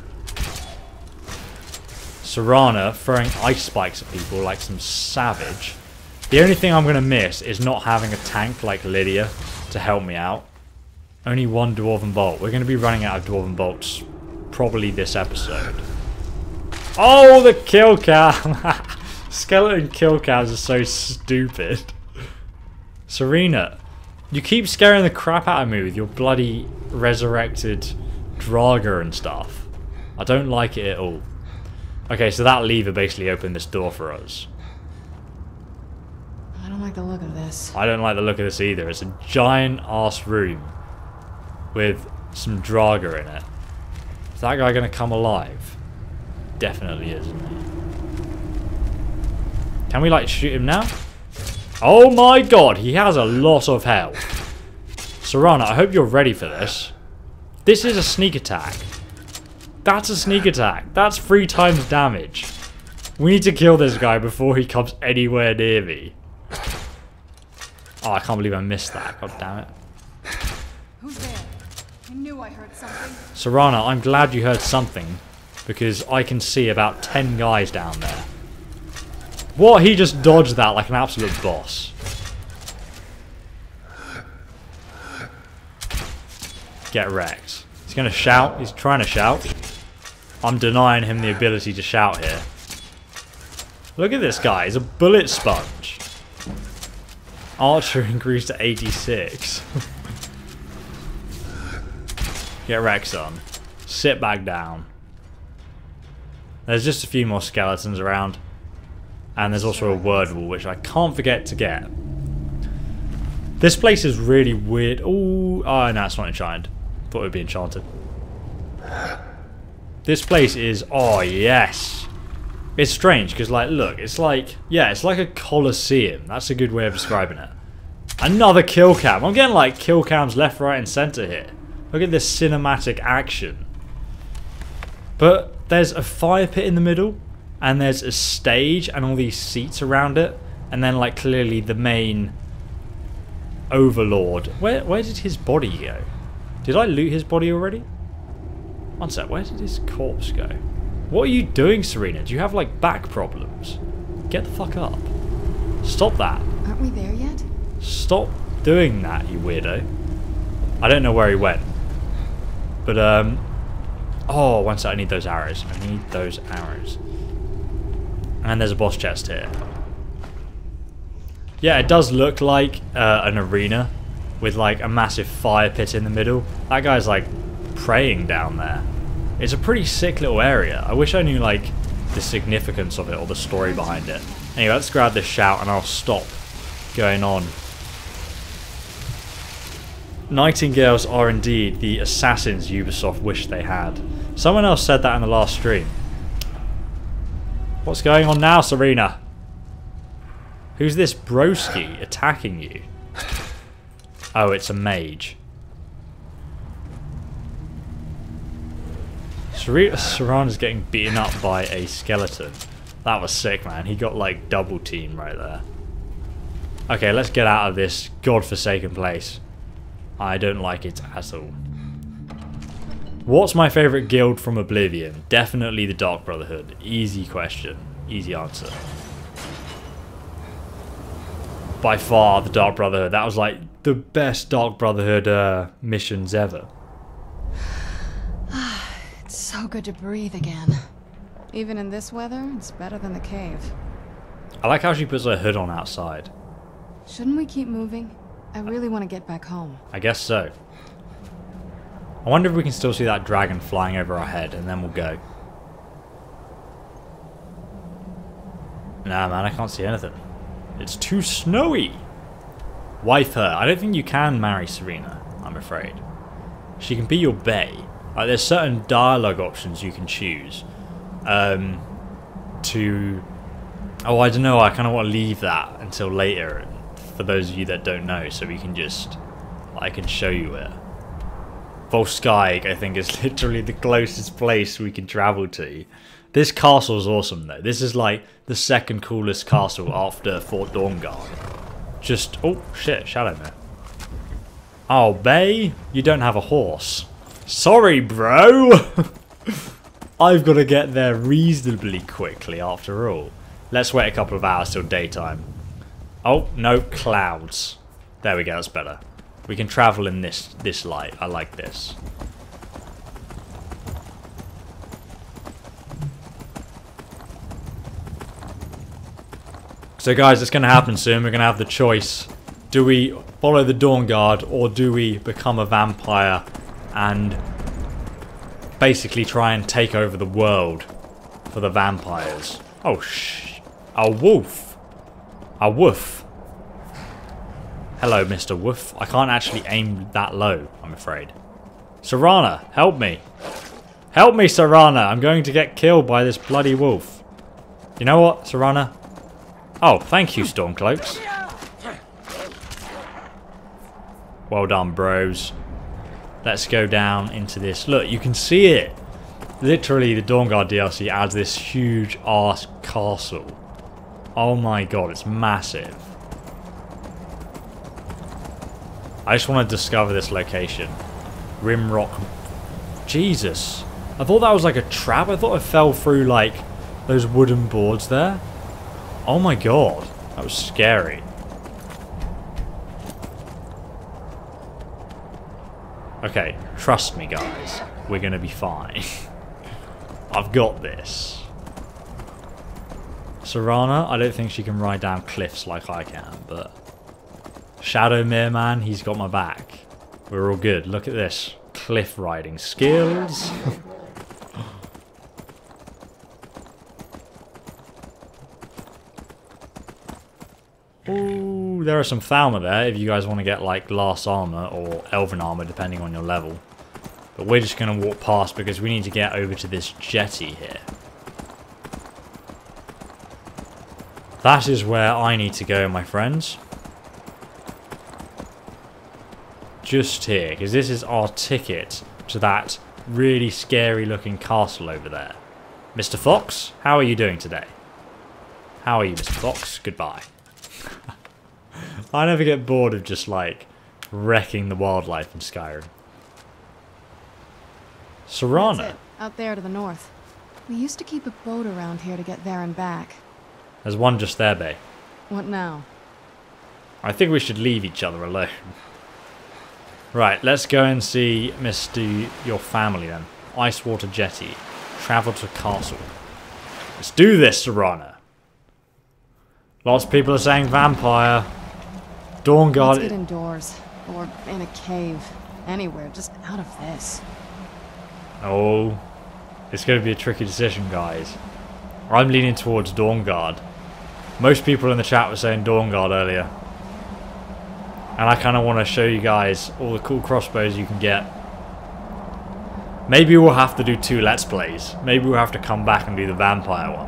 Serana throwing ice spikes at people like some savage. The only thing I'm going to miss is not having a tank like Lydia to help me out. Only one Dwarven Bolt. We're going to be running out of Dwarven Bolts probably this episode. Oh, the kill cam! Skeleton kill cams are so stupid. Serana, you keep scaring the crap out of me with your bloody resurrected Draugr and stuff. I don't like it at all. Okay, so that lever basically opened this door for us. I don't like the look of this. I don't like the look of this either. It's a giant ass room with some Draugr in it. Is that guy going to come alive? Definitely is, isn't he? Can we like shoot him now? Oh my god, he has a lot of health. Serana, I hope you're ready for this. This is a sneak attack. That's a sneak attack. That's three times damage. We need to kill this guy before he comes anywhere near me. Oh, I can't believe I missed that. God damn it. Who's there? I knew I heard something. Serana, I'm glad you heard something. Because I can see about 10 guys down there. What? He just dodged that like an absolute boss. Get wrecked. He's going to shout. He's trying to shout. I'm denying him the ability to shout here. Look at this guy. He's a bullet sponge. Archer increased to 86. Get wrecked, son. Sit back down. There's just a few more skeletons around. And there's also a word wall, which I can't forget to get. This place is really weird. Ooh, oh, no, it's not enchanted. Thought it would be enchanted. This place is, oh, yes. It's strange, because, like, look, it's like, yeah, it's like a coliseum. That's a good way of describing it. Another kill cam. I'm getting, like, kill cams left, right, and center here. Look at this cinematic action. But there's a fire pit in the middle, and there's a stage and all these seats around it, and then like clearly the main overlord. Where where did his body go? Did I loot his body already? One sec, where did his corpse go? What are you doing, Serana? Do you have like back problems? Get the fuck up. Stop that. Aren't we there yet? Stop doing that, you weirdo. I don't know where he went. But, um... Oh, one sec, I need those arrows. I need those arrows. And there's a boss chest here. Yeah, it does look like uh, an arena with like a massive fire pit in the middle. That guy's like praying down there. It's a pretty sick little area. I wish I knew like the significance of it or the story behind it. Anyway, let's grab this shout and I'll stop going on. Nightingales are indeed the assassins Ubisoft wished they had. Someone else said that in the last stream. What's going on now, Serana? Who's this broski attacking you? Oh, it's a mage. Serana's getting beaten up by a skeleton. That was sick, man. He got like double team right there. Okay, let's get out of this godforsaken place. I don't like it at all. What's my favourite guild from Oblivion? Definitely the Dark Brotherhood. Easy question. Easy answer. By far the Dark Brotherhood. That was like the best Dark Brotherhood uh, missions ever. it's so good to breathe again. Even in this weather, it's better than the cave. I like how she puts her hood on outside. Shouldn't we keep moving? I really want to get back home. I guess so. I wonder if we can still see that dragon flying over our head, and then we'll go. Nah, man, I can't see anything. It's too snowy. Wife her. I don't think you can marry Serana, I'm afraid. She can be your bay. Like, there's certain dialogue options you can choose. Um, to... Oh, I don't know, I kind of want to leave that until later, for those of you that don't know, so we can just... I can show you it. Volskygge, I think, is literally the closest place we can travel to. This castle is awesome, though. This is like the second coolest castle after Fort Dawnguard. Just... Oh, shit, Shadowmere. Oh, Bay, you don't have a horse. Sorry, bro! I've got to get there reasonably quickly, after all. Let's wait a couple of hours till daytime. Oh, no, clouds. There we go, that's better. We can travel in this this light. I like this. So guys, it's going to happen soon. We're going to have the choice. Do we follow the Dawnguard or do we become a vampire and basically try and take over the world for the vampires? Oh, shh. A wolf. A wolf. Hello, Mr. Wolf. I can't actually aim that low, I'm afraid. Serana, help me. Help me, Serana. I'm going to get killed by this bloody wolf. You know what, Serana? Oh, thank you, Stormcloaks. Well done, bros. Let's go down into this. Look, you can see it. Literally, the Dawnguard DLC adds this huge ass castle. Oh my god, it's massive. I just want to discover this location. Rimrock. Jesus. I thought that was like a trap. I thought I fell through like those wooden boards there. Oh my god. That was scary. Okay, trust me guys. We're gonna be fine. I've got this. Serana, I don't think she can ride down cliffs like I can, but... Shadowmere man, he's got my back. We're all good. Look at this. Cliff riding skills. Ooh, there are some Thalmor there if you guys want to get like glass armor or elven armor depending on your level. But we're just going to walk past because we need to get over to this jetty here. That is where I need to go, my friends. Just here, because this is our ticket to that really scary looking castle over there. Mr. Fox, how are you doing today? How are you, Mr. Fox? Goodbye. I never get bored of just like wrecking the wildlife in Skyrim. Serana. Out there to the north. We used to keep a boat around here to get there and back. There's one just there, Bay. What now? I think we should leave each other alone. Right, let's go and see Mr. Your family then. Icewater Jetty. Travel to castle. Let's do this, Serana. Lots of people are saying vampire. Dawnguard. Let's get indoors. Or in a cave. Anywhere, just out of this. Oh. It's going to be a tricky decision, guys. I'm leaning towards Dawnguard. Most people in the chat were saying Dawnguard earlier. And I kind of want to show you guys all the cool crossbows you can get. Maybe we'll have to do two Let's Plays. Maybe we'll have to come back and do the vampire one.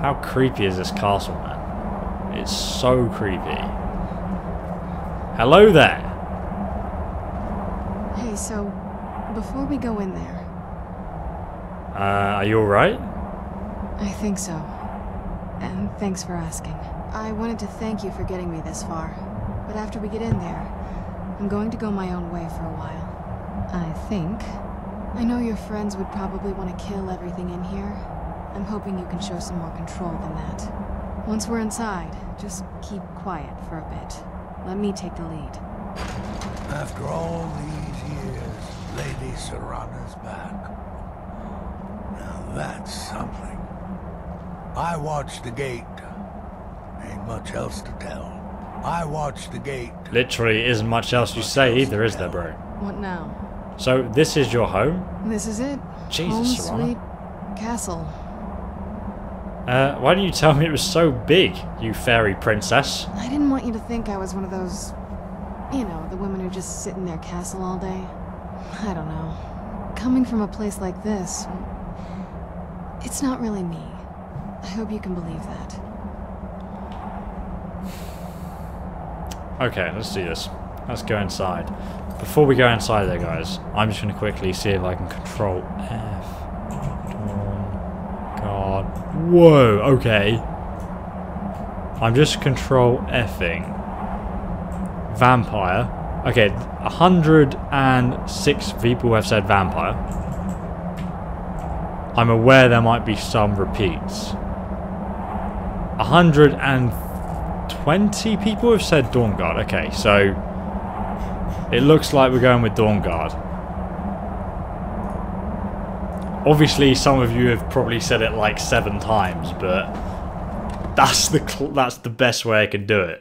How creepy is this castle, man? It's so creepy. Hello there. Hey, so before we go in there, Uh, are you alright? I think so. And thanks for asking. I wanted to thank you for getting me this far. But after we get in there, I'm going to go my own way for a while. I think. I know your friends would probably want to kill everything in here. I'm hoping you can show some more control than that. Once we're inside, just keep quiet for a bit. Let me take the lead. After all these years, Lady Serana's back. Now that's something. I watched the gate. Ain't much else to tell. I watched the gate. Literally isn't much else you say either, is there, bro? What now? So, this is your home? This is it. Jesus, Home sweet castle. Uh, why didn't you tell me it was so big, you fairy princess? I didn't want you to think I was one of those, you know, the women who just sit in their castle all day. I don't know. Coming from a place like this, it's not really me. I hope you can believe that. Okay, let's do this. Let's go inside. Before we go inside there, guys, I'm just going to quickly see if I can control F. Oh, Dawnguard. Whoa, okay. I'm just control Fing. Vampire. Okay, 106 people have said vampire. I'm aware there might be some repeats. 120 people have said Dawnguard. Okay, so it looks like we're going with Dawnguard. Obviously, some of you have probably said it like seven times, but that's the cl- that's the best way I can do it.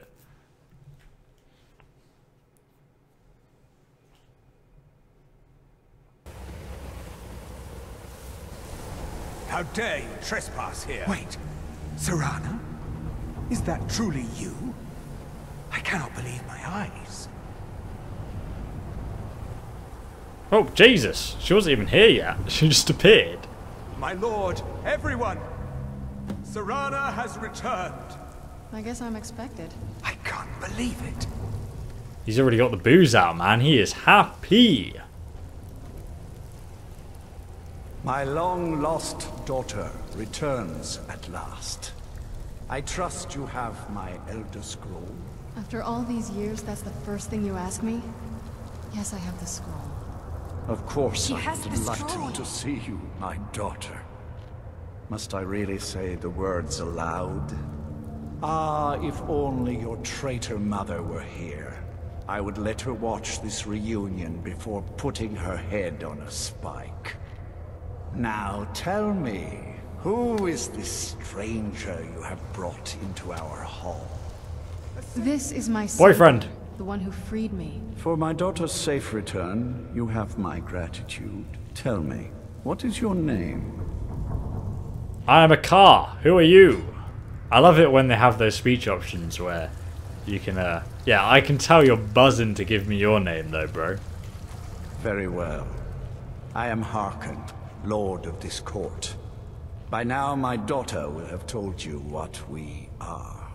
How dare you trespass here? Wait, Serana? Is that truly you? I cannot believe my eyes. Oh, Jesus. She wasn't even here yet. She just appeared. My lord, everyone! Serana has returned. I guess I'm expected. I can't believe it. He's already got the booze out, man. He is happy. My long lost daughter returns at last. I trust you have my Elder Scroll. After all these years, that's the first thing you ask me? Yes, I have the scroll. Of course, She I'm has the delighted scroll. to see you, my daughter. Must I really say the words aloud? Ah, if only your traitor mother were here. I would let her watch this reunion before putting her head on a spike. Now tell me, who is this stranger you have brought into our hall? This is my son, Boyfriend. The one who freed me. For my daughter's safe return, you have my gratitude. Tell me, what is your name? I am a car. Who are you? I love it when they have those speech options where you can, uh, yeah, I can tell you're buzzing to give me your name though, bro. Very well. I am Harkon, Lord of this court. By now, my daughter will have told you what we are.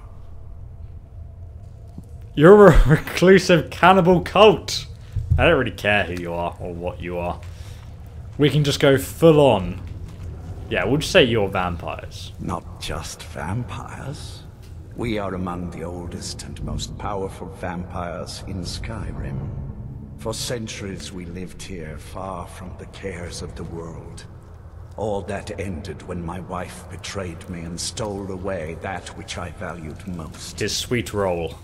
You're a reclusive cannibal cult. I don't really care who you are or what you are. We can just go full on. Yeah, we'll just say you're vampires. Not just vampires. We are among the oldest and most powerful vampires in Skyrim. For centuries we lived here, far from the cares of the world. All that ended when my wife betrayed me and stole away that which I valued most. His sweet roll.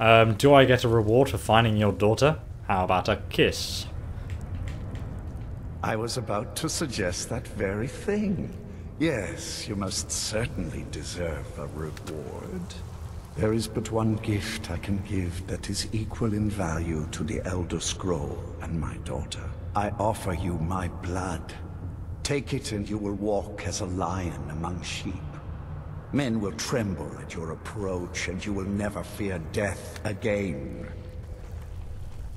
Um, do I get a reward for finding your daughter? How about a kiss? I was about to suggest that very thing. Yes, you most certainly deserve a reward. There is but one gift I can give that is equal in value to the Elder Scroll and my daughter. I offer you my blood. Take it and you will walk as a lion among sheep. Men will tremble at your approach, and you will never fear death again.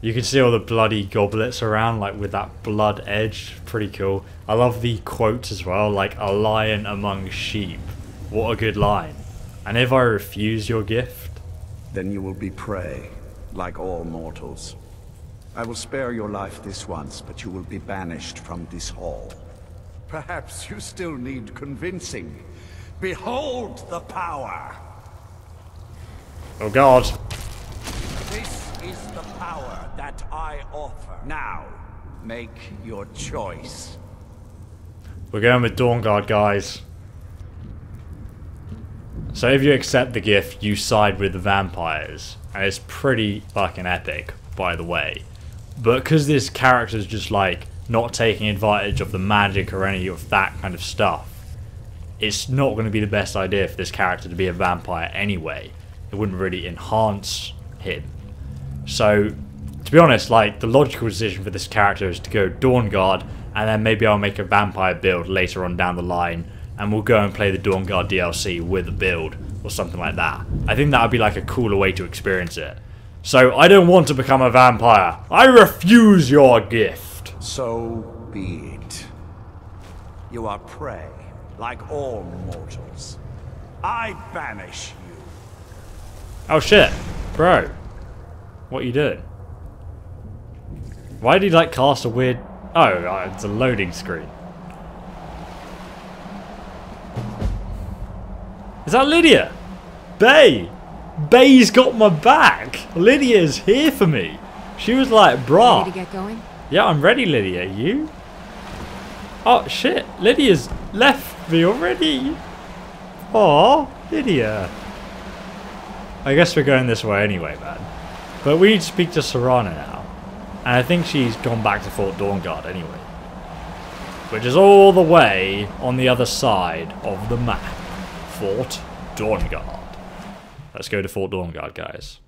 You can see all the bloody goblets around, like with that blood edge. Pretty cool. I love the quote as well, like a lion among sheep. What a good line. And if I refuse your gift? Then you will be prey, like all mortals. I will spare your life this once, but you will be banished from this hall. Perhaps you still need convincing. Behold the power! Oh god. This is the power that I offer. Now, make your choice. We're going with Dawnguard, guys. So if you accept the gift, you side with the vampires. And it's pretty fucking epic, by the way. But because this character's just like not taking advantage of the magic or any of that kind of stuff, it's not going to be the best idea for this character to be a vampire anyway. It wouldn't really enhance him. So, to be honest, like the logical decision for this character is to go Dawnguard, and then maybe I'll make a vampire build later on down the line, and we'll go and play the Dawnguard DLC with a build or something like that. I think that would be like a cooler way to experience it. So I don't want to become a vampire. I refuse your gift. So be it. You are prey, like all mortals. I banish you. Oh shit, bro. What are you doing? Why did he like cast a weird... Oh, uh, it's a loading screen. Is that Lydia? Bay! Bay's got my back! Lydia's here for me! She was like, brah. Ready to get going? Yeah, I'm ready, Lydia. You? Oh, shit. Lydia's left me already. Oh, Lydia. I guess we're going this way anyway, man. But we need to speak to Serana now. And I think she's gone back to Fort Dawnguard anyway. Which is all the way on the other side of the map. Fort Dawnguard. Let's go to Fort Dawnguard, guys.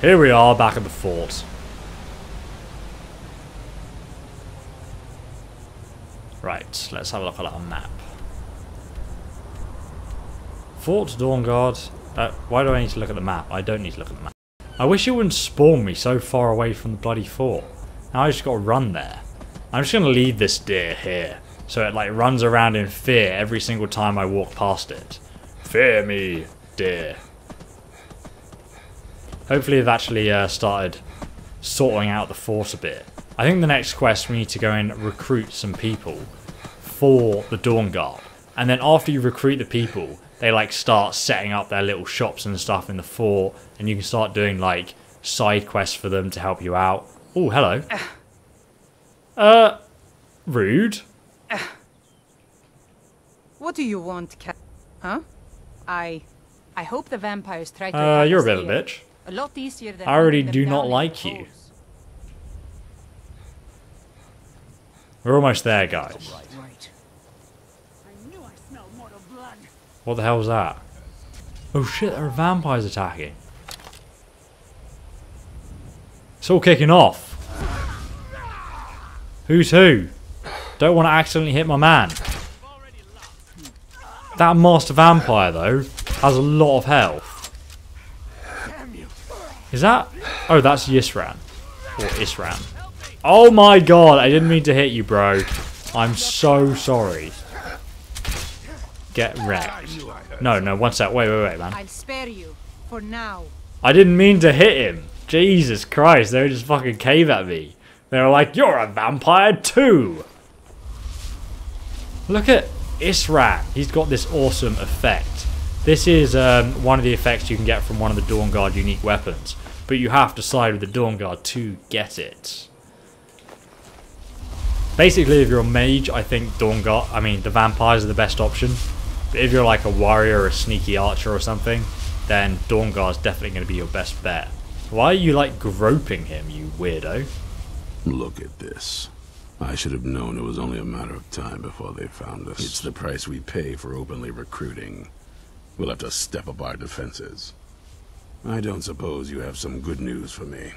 Here we are, back at the fort. Right, let's have a look at our map. Fort Dawnguard. Uh, why do I need to look at the map? I don't need to look at the map. I wish it wouldn't spawn me so far away from the bloody fort. Now I just gotta run there. I'm just gonna leave this deer here. So it like runs around in fear every single time I walk past it. Fear me, dear. Hopefully they've actually uh, started sorting out the fort a bit. I think the next quest we need to go and recruit some people for the Dawnguard. And then after you recruit the people, they like start setting up their little shops and stuff in the fort and you can start doing like side quests for them to help you out. Oh, hello. Uh, rude. What do you want, Cat? Huh? I... I hope the vampires try to Uh, you're a bit of a bitch. A lot easier than I already hunting them do not like you. holes. We're almost there, guys. Right. I knew I smelled mortal blood. What the hell was that? Oh shit, there are vampires attacking. It's all kicking off. Who's who? Don't want to accidentally hit my man. That master vampire, though, has a lot of health. Is that... Oh, that's Yisran. Or Isran. Oh my god, I didn't mean to hit you, bro. I'm so sorry. Get wrecked. No, no, one sec. Wait, wait, wait, man. I'll spare you. For now. I didn't mean to hit him. Jesus Christ, they were just fucking cave at me. They were like, you're a vampire too. Look at Isran. He's got this awesome effect. This is um, one of the effects you can get from one of the Dawnguard unique weapons. But you have to side with the Dawnguard to get it. Basically, if you're a mage, I think Dawnguard, I mean, the vampires are the best option. But if you're like a warrior or a sneaky archer or something, then Dawnguard's definitely going to be your best bet. Why are you like groping him, you weirdo? Look at this. I should have known it was only a matter of time before they found us. It's the price we pay for openly recruiting. We'll have to step up our defenses. I don't suppose you have some good news for me.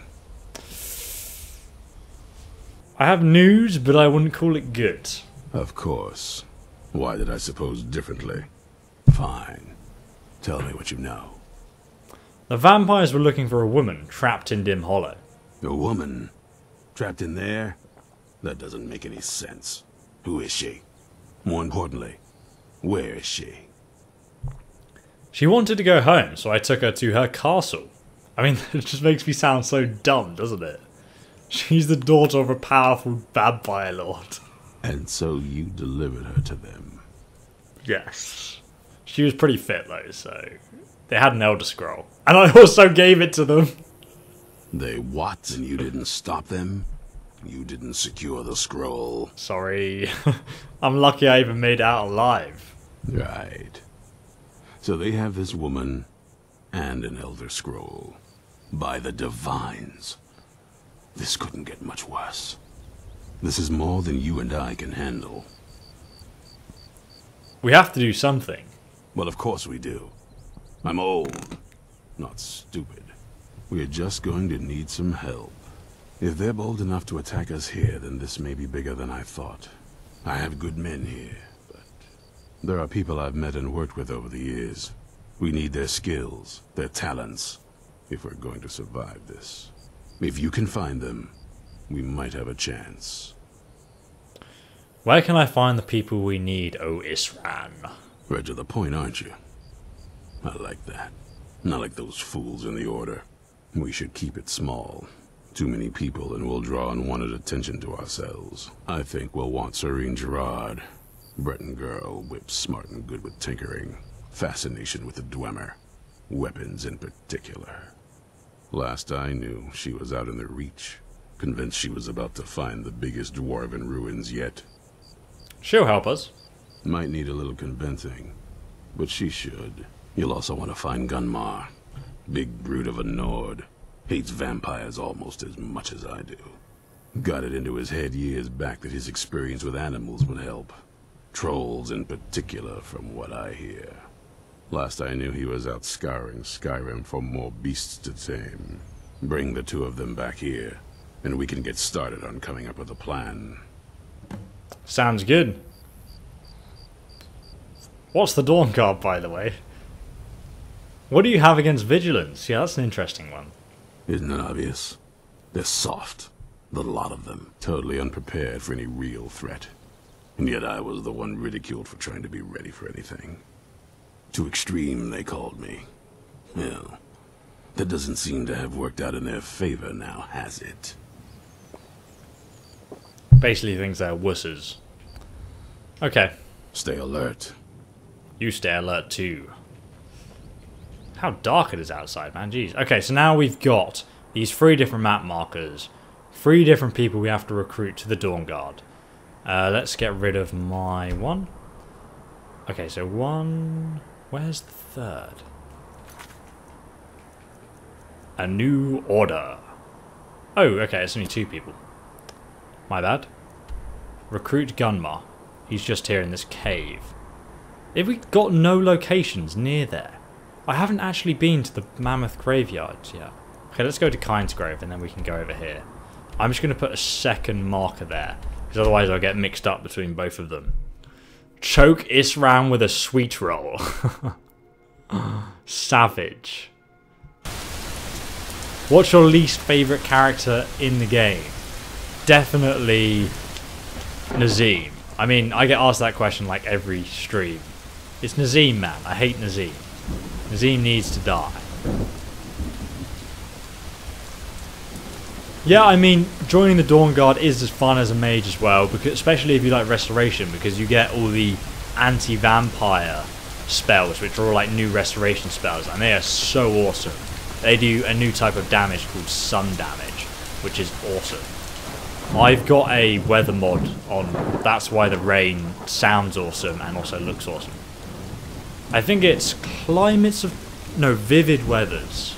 I have news, but I wouldn't call it good. Of course. Why did I suppose differently? Fine. Tell me what you know. The vampires were looking for a woman trapped in Dimhollow. A woman? Trapped in there? That doesn't make any sense. Who is she? More importantly, where is she? She wanted to go home, so I took her to her castle. I mean, it just makes me sound so dumb, doesn't it? She's the daughter of a powerful vampire lord. And so you delivered her to them. Yes. She was pretty fit though, so they had an Elder Scroll. And I also gave it to them. They what? And you didn't stop them? You didn't secure the scroll. Sorry. I'm lucky I even made it out alive. Right. So they have this woman and an Elder Scroll. By the Divines. This couldn't get much worse. This is more than you and I can handle. We have to do something. Well, of course we do. I'm old, not stupid. We are just going to need some help. If they're bold enough to attack us here, then this may be bigger than I thought. I have good men here, but there are people I've met and worked with over the years. We need their skills, their talents, if we're going to survive this. If you can find them, we might have a chance. Where can I find the people we need, O Isran? Right to the point, aren't you? I like that. Not like those fools in the Order. We should keep it small. Too many people and we'll draw unwanted attention to ourselves. I think we'll want Sorine Jurard. Breton girl, whip smart and good with tinkering. Fascination with the Dwemer. Weapons in particular. Last I knew, she was out in the Reach. Convinced she was about to find the biggest dwarven ruins yet. She'll help us. Might need a little convincing, but she should. You'll also want to find Gunmar. Big brute of a Nord. Hates vampires almost as much as I do. Got it into his head years back that his experience with animals would help. Trolls in particular, from what I hear. Last I knew he was out scouring Skyrim for more beasts to tame. Bring the two of them back here, and we can get started on coming up with a plan. Sounds good. What's the Dawnguard, by the way? What do you have against Vigilants? Yeah, that's an interesting one. Isn't it obvious? They're soft. The lot of them. Totally unprepared for any real threat. And yet I was the one ridiculed for trying to be ready for anything. Too extreme, they called me. Well, that doesn't seem to have worked out in their favor now, has it? Basically thinks they're wusses. Okay. Stay alert. You stay alert too. How dark it is outside, man. Jeez. Okay, so now we've got these three different map markers. Three different people we have to recruit to the Dawnguard. Uh, let's get rid of my one. Okay, so one... Where's the third? A new order. Oh, okay, it's only two people. My bad. Recruit Gunmar. He's just here in this cave. Have we got no locations near there? I haven't actually been to the Mammoth Graveyards yet. Okay, let's go to Kynesgrove and then we can go over here. I'm just going to put a second marker there, because otherwise I'll get mixed up between both of them. Choke Isran with a sweet roll. Savage. What's your least favourite character in the game? Definitely Nazeem. I mean, I get asked that question like every stream. It's Nazeem, man. I hate Nazeem. Nazeem needs to die. Yeah, I mean, joining the Dawnguard is as fun as a mage as well, because especially if you like Restoration, because you get all the anti-vampire spells, which are all like new Restoration spells, and they are so awesome. They do a new type of damage called Sun Damage, which is awesome. I've got a weather mod on, that's why the rain sounds awesome and also looks awesome. I think it's Climates of... No, Vivid Weathers,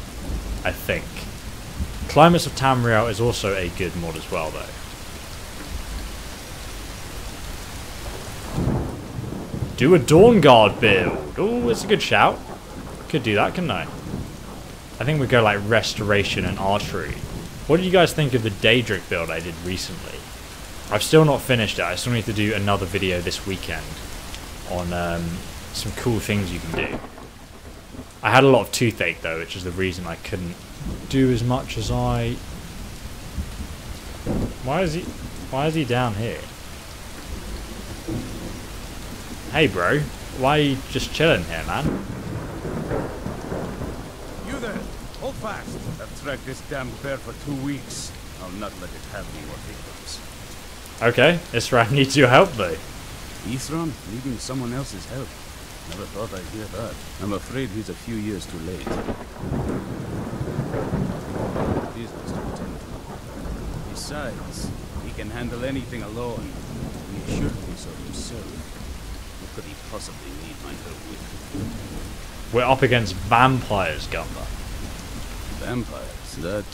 I think. Climates of Tamriel is also a good mod as well, though. Do a Dawnguard build. Oh, it's a good shout. Could do that, couldn't I? I think we go like Restoration and Archery. What do you guys think of the Daedric build I did recently? I've still not finished it. I still need to do another video this weekend. on um, some cool things you can do. I had a lot of toothache though, which is the reason I couldn't do as much as I. Why is he? Why is he down here? Hey, bro. Why are you just chilling here, man? You there! Hold fast! I've tracked this damn bear for two weeks. I'll not let it have any more victims. Okay, Isran needs your help though. Isran needing someone else's help. Never thought I'd hear that. I'm afraid he's a few years too late. Business to attend to. Besides, he can handle anything alone. He assured me so himself. What could he possibly need my help with? We're up against vampires, Gumba. Vampires? That...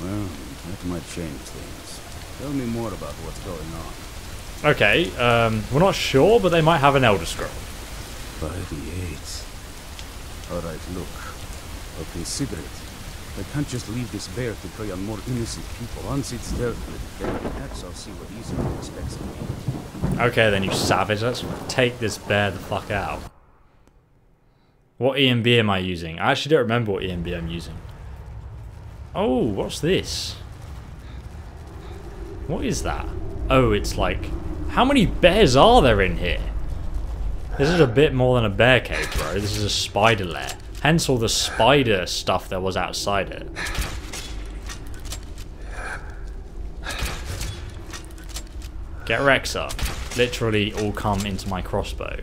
Well, that might change things. Tell me more about what's going on. Okay, um, we're not sure, but they might have an Elder Scroll. 38. Alright, look. I'll consider it. I can't just leave this bear to prey on more innocent people. Once it's dealt with, then perhaps I'll see what Isran expects of me. Okay then, you savage. Let's take this bear the fuck out. What ENB am I using? I actually don't remember what ENB I'm using. Oh, what's this? What is that? Oh, it's like... How many bears are there in here? This is a bit more than a bear cave, bro. This is a spider lair. Hence all the spider stuff that was outside it. Get Rex up. Literally all come into my crossbow.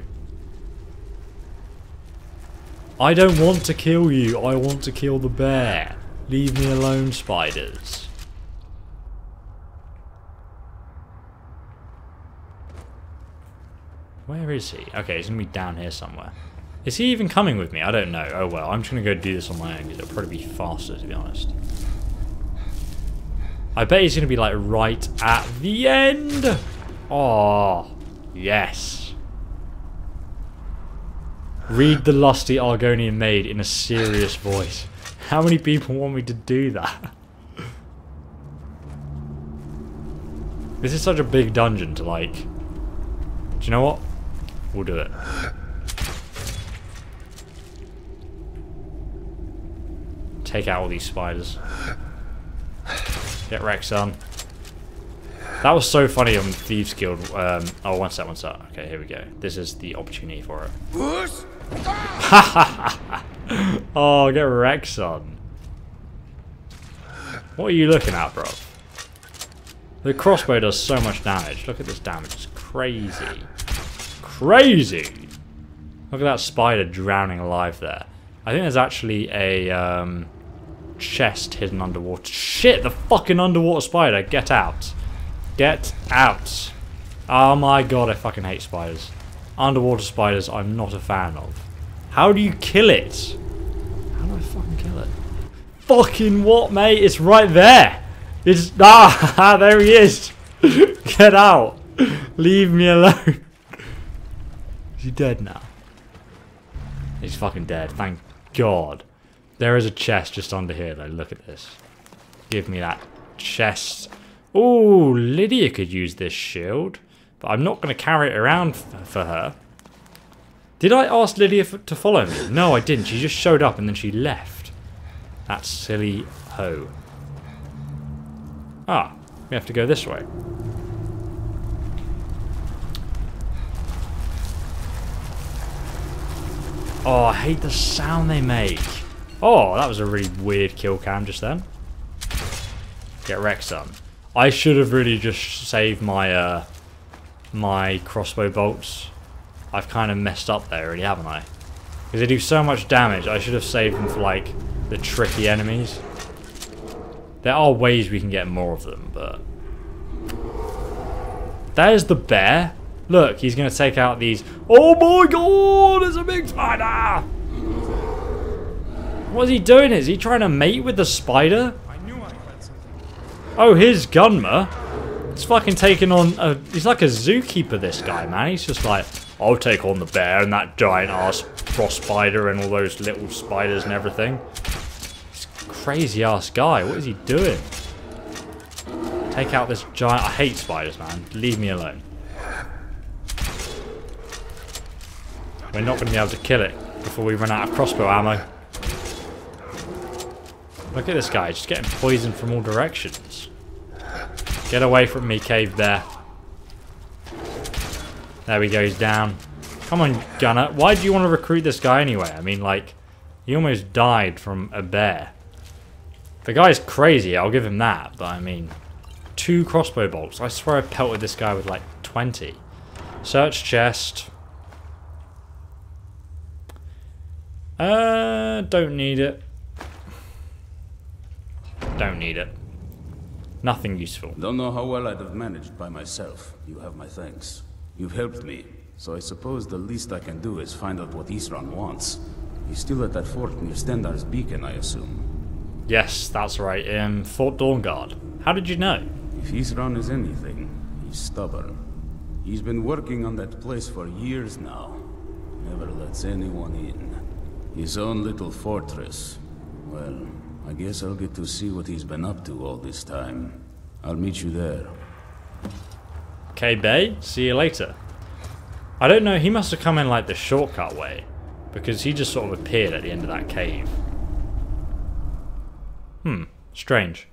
I don't want to kill you. I want to kill the bear. Leave me alone, spiders. Where is he? Okay, he's to be down here somewhere. Is he even coming with me? I don't know. Oh well, I'm just to go do this on my own because it'll probably be faster, to be honest. I bet he's to be like right at the end. Oh, yes. Read the lusty Argonian maid in a serious voice. How many people want me to do that? This is such a big dungeon to like... Do you know what? We'll do it. Take out all these spiders. Get Rex on. That was so funny on Thieves Guild. Um, oh, one sec, one sec. Okay, here we go. This is the opportunity for it. oh, get Rex on. What are you looking at, bro? The crossbow does so much damage. Look at this damage. It's crazy. Crazy! Look at that spider drowning alive there. I think there's actually a um, chest hidden underwater. Shit, the fucking underwater spider. Get out. Get out. Oh my god, I fucking hate spiders. Underwater spiders, I'm not a fan of. How do you kill it? How do I fucking kill it? Fucking what, mate? It's right there. It's... Ah, there he is. Get out. Leave me alone. He dead now? He's fucking dead, thank god. There is a chest just under here though, look at this. Give me that chest. Oh, Lydia could use this shield. But I'm not going to carry it around for her. Did I ask Lydia to follow me? No, I didn't. She just showed up and then she left. That silly hoe. Ah, we have to go this way. Oh, I hate the sound they make. Oh, that was a really weird kill cam just then. Get Rex on. I should have really just saved my uh, my crossbow bolts. I've kind of messed up there really, haven't I? Because they do so much damage, I should have saved them for like the tricky enemies. There are ways we can get more of them, but... There's the bear. Look, he's going to take out these... Oh my god, there's a big spider! What's he doing? Is he trying to mate with the spider? Oh, here's Gunmar. He's fucking taking on... A, he's like a zookeeper, this guy, man. He's just like, I'll take on the bear and that giant-ass frost spider and all those little spiders and everything. Crazy-ass guy. What is he doing? Take out this giant... I hate spiders, man. Leave me alone. We're not going to be able to kill it before we run out of crossbow ammo. Look at this guy, just getting poisoned from all directions. Get away from me, cave there. There he goes down. Come on, Gunner. Why do you want to recruit this guy anyway? I mean, like, he almost died from a bear. The guy's crazy, I'll give him that. But, I mean, two crossbow bolts. I swear I pelted this guy with, like, 20. Search chest. Uh, don't need it. Don't need it. Nothing useful. Don't know how well I'd have managed by myself. You have my thanks. You've helped me, so I suppose the least I can do is find out what Isran wants. He's still at that fort near Stendarr's beacon, I assume. Yes, that's right, in Fort Dawnguard. How did you know? If Isran is anything, he's stubborn. He's been working on that place for years now. Never lets anyone in. His own little fortress. Well, I guess I'll get to see what he's been up to all this time. I'll meet you there. Okay, Bay, see you later. I don't know, he must have come in like the shortcut way. Because he just sort of appeared at the end of that cave. Hmm, strange.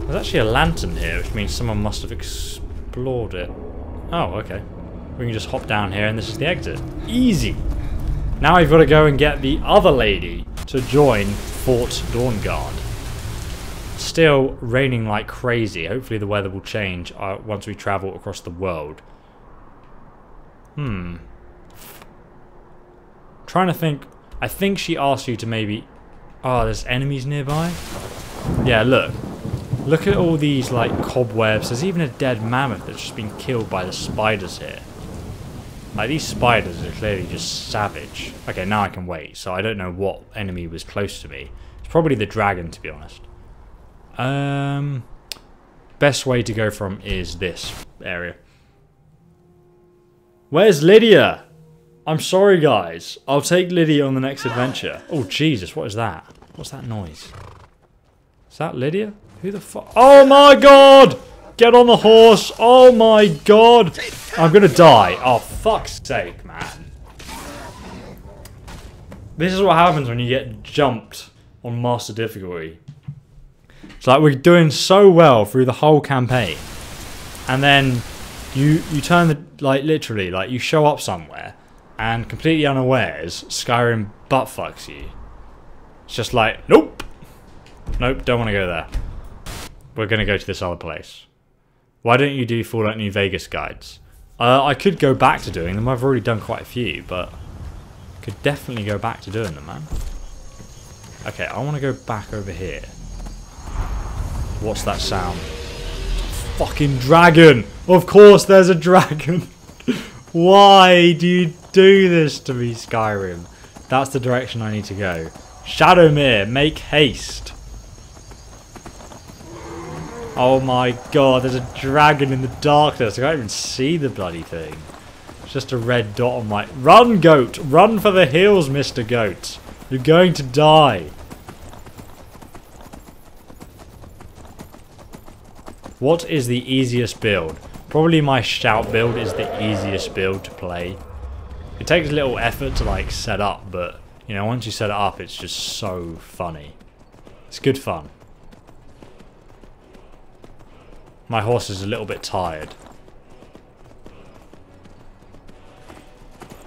There's actually a lantern here, which means someone must have explored it. Oh, okay. We can just hop down here and this is the exit. Easy! Now I've got to go and get the other lady to join Fort Dawnguard. Still raining like crazy. Hopefully the weather will change uh, once we travel across the world. Hmm. Trying to think. I think she asked you to maybe... Oh, there's enemies nearby? Yeah, look. Look at all these, like, cobwebs. There's even a dead mammoth that's just been killed by the spiders here. Like, these spiders are clearly just savage. Okay, now I can wait. So I don't know what enemy was close to me. It's probably the dragon, to be honest. Um, best way to go from is this area. Where's Lydia? I'm sorry, guys. I'll take Lydia on the next adventure. Oh, Jesus, what is that? What's that noise? Is that Lydia? Who the fuck? Oh, my God! Get on the horse! Oh my god! I'm gonna die. Oh, fuck's sake, man. This is what happens when you get jumped on Master Difficulty. It's like we're doing so well through the whole campaign. And then you you turn the, like, literally, like, you show up somewhere and completely unawares, Skyrim butt fucks you. It's just like, nope! Nope, don't want to go there. We're going to go to this other place. Why don't you do Fallout New Vegas guides? Uh, I could go back to doing them. I've already done quite a few, but could definitely go back to doing them, man. Okay, I want to go back over here. What's that sound? Fucking dragon! Of course there's a dragon! Why do you do this to me, Skyrim? That's the direction I need to go. Shadowmere, make haste! Oh my god, there's a dragon in the darkness. I can't even see the bloody thing. It's just a red dot on my... Run, goat! Run for the hills, Mr. Goat! You're going to die. What is the easiest build? Probably my shout build is the easiest build to play. It takes a little effort to like set up, but you know, once you set it up, it's just so funny. It's good fun. My horse is a little bit tired.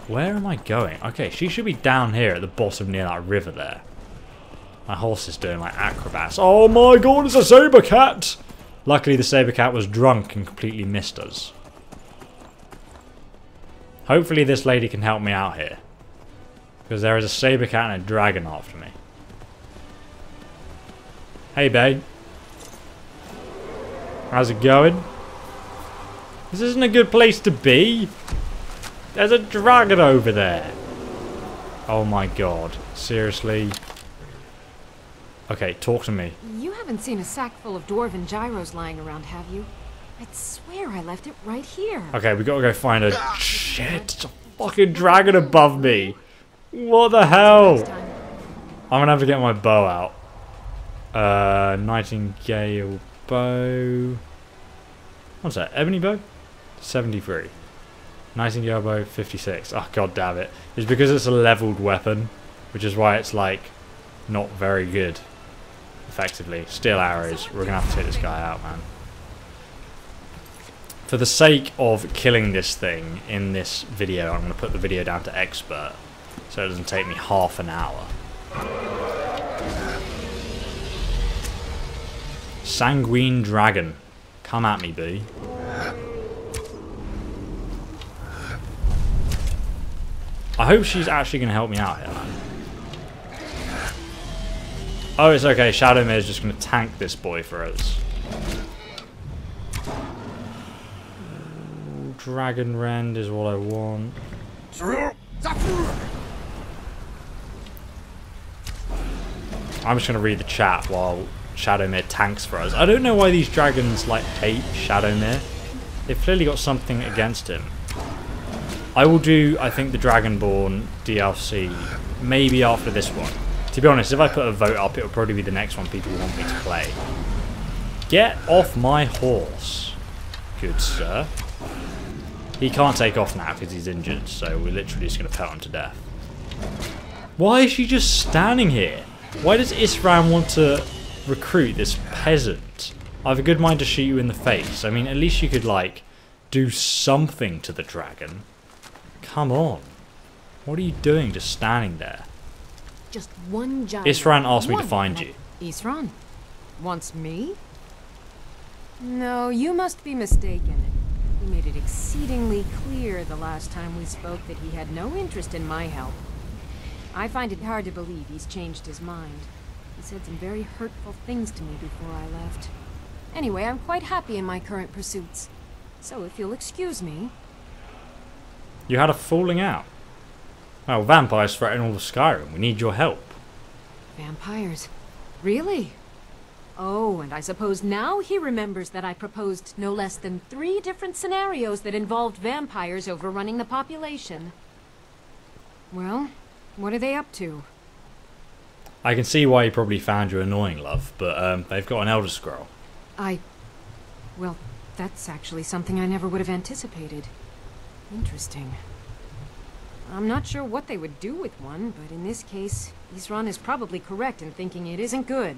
Where am I going? Okay, she should be down here at the bottom near that river there. My horse is doing like acrobats. Oh my god, it's a saber cat! Luckily the saber cat was drunk and completely missed us. Hopefully this lady can help me out here. Because there is a saber cat and a dragon after me. Hey babe. How's it going? This isn't a good place to be. There's a dragon over there. Oh my god. Seriously? Okay, talk to me. You haven't seen a sack full of dwarven gyros lying around, have you? I'd swear I left it right here. Okay, we gotta go find a... Shit, it's a fucking dragon above me. What the hell? I'm gonna have to get my bow out. Uh, Nightingale bow. What's that? Ebony bow? 73. Nightingale bow 56. Oh god damn it. It's because it's a leveled weapon, which is why it's like not very good. Effectively. Steel arrows. We're gonna have to take this guy out, man. For the sake of killing this thing in this video, I'm gonna put the video down to expert. So it doesn't take me half an hour. Sanguine Dragon. Come at me, boo. I hope she's actually going to help me out here, man. Oh, it's okay. Shadowmere is just going to tank this boy for us. Dragonrend is what I want. I'm just going to read the chat while Shadowmere tanks for us. I don't know why these dragons like hate Shadowmere. They've clearly got something against him. I will do, I think, the Dragonborn DLC maybe after this one. To be honest, if I put a vote up, it will probably be the next one people want me to play. Get off my horse, good sir. He can't take off now because he's injured, so we're literally just going to pelt him to death. Why is she just standing here? Why does Isran want to recruit this peasant? I have a good mind to shoot you in the face. I mean, at least you could, like, do something to the dragon. Come on. What are you doing just standing there? Just one giant. Isran asked me to find you. Isran? Wants me? No, you must be mistaken. He made it exceedingly clear the last time we spoke that he had no interest in my help. I find it hard to believe he's changed his mind. He said some very hurtful things to me before I left. Anyway, I'm quite happy in my current pursuits. So if you'll excuse me... You had a falling out. Well, vampires threaten all of Skyrim. We need your help. Vampires? Really? Oh, and I suppose now he remembers that I proposed no less than three different scenarios that involved vampires overrunning the population. Well, what are they up to? I can see why he probably found you annoying, love, but um, they've got an Elder Scroll. I... Well, that's actually something I never would have anticipated. Interesting. I'm not sure what they would do with one, but in this case, Isran is probably correct in thinking it isn't good.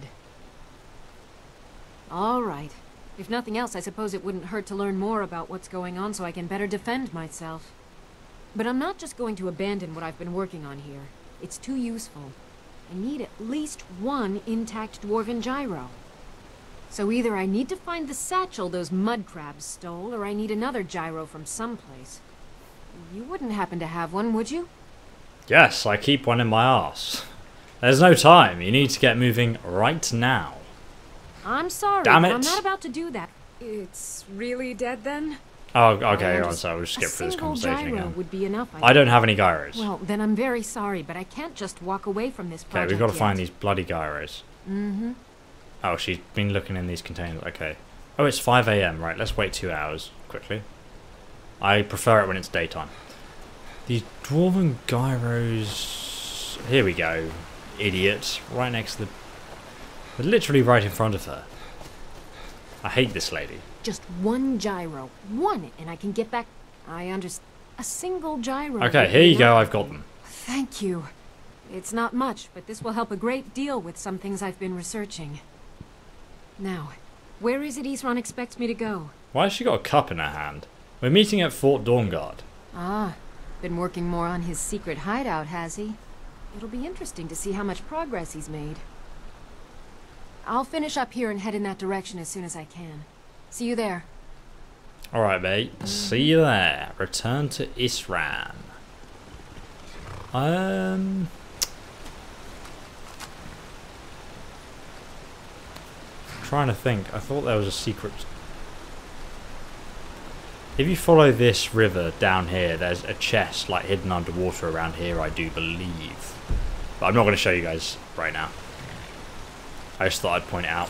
All right. If nothing else, I suppose it wouldn't hurt to learn more about what's going on so I can better defend myself. But I'm not just going to abandon what I've been working on here. It's too useful. I need at least one intact Dwarven gyro. So either I need to find the satchel those mud crabs stole, or I need another gyro from someplace. You wouldn't happen to have one, would you? Yes, I keep one in my arse. There's no time. You need to get moving right now. I'm sorry, Damn it. I'm not about to do that. It's really dead then? Oh, okay, Oh, on, just so we'll skip through this conversation again. would be enough. I don't have any gyros. Well, then I'm very sorry, but I can't just walk away from this Okay, we've got to yet. find these bloody gyros. Mm-hmm. Oh, she's been looking in these containers. Okay. Oh, it's 5 a.m. Right, let's wait two hours quickly. I prefer it when it's daytime. These dwarven gyros. Here we go. Idiot. Right next to the. They're literally right in front of her. I hate this lady. Just one gyro. One, and I can get back... I understand. A single gyro. Okay, here you go. I've got them. Thank you. It's not much, but this will help a great deal with some things I've been researching. Now, where is it Isran expects me to go? Why has she got a cup in her hand? We're meeting at Fort Dawnguard. Ah, been working more on his secret hideout, has he? It'll be interesting to see how much progress he's made. I'll finish up here and head in that direction as soon as I can. See you there. Alright, mate. See you there. Return to Isran. Um. Trying to think. I thought there was a secret. If you follow this river down here, there's a chest like hidden underwater around here, I do believe. But I'm not going to show you guys right now. I just thought I'd point it out.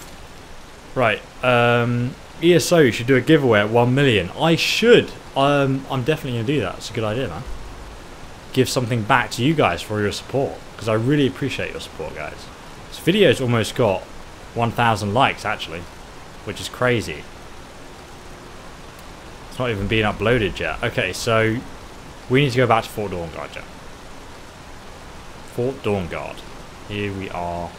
Right, um, ESO should do a giveaway at 1 million. I should. Um, I'm definitely going to do that. It's a good idea, man. Give something back to you guys for your support. Because I really appreciate your support, guys. This video's almost got 1,000 likes, actually. Which is crazy. It's not even being uploaded yet. Okay, so We need to go back to Fort Dawnguard. Fort Dawnguard. Here we are.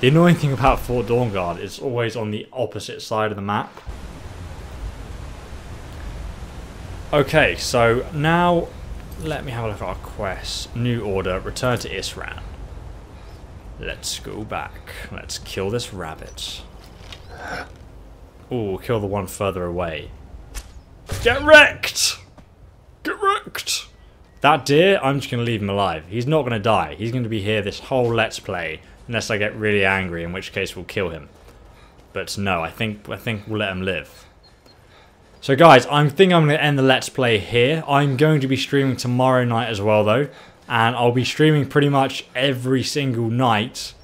The annoying thing about Fort Dawnguard is always on the opposite side of the map. Okay, so now let me have a look at our quest. New order, return to Isran. Let's go back. Let's kill this rabbit. Ooh, kill the one further away. Get wrecked! Get wrecked! That deer, I'm just going to leave him alive. He's not going to die. He's going to be here this whole Let's Play, unless I get really angry, in which case we'll kill him. But no, I think I think we'll let him live. So guys, I think I'm going to end the Let's Play here. I'm going to be streaming tomorrow night as well, though. And I'll be streaming pretty much every single night,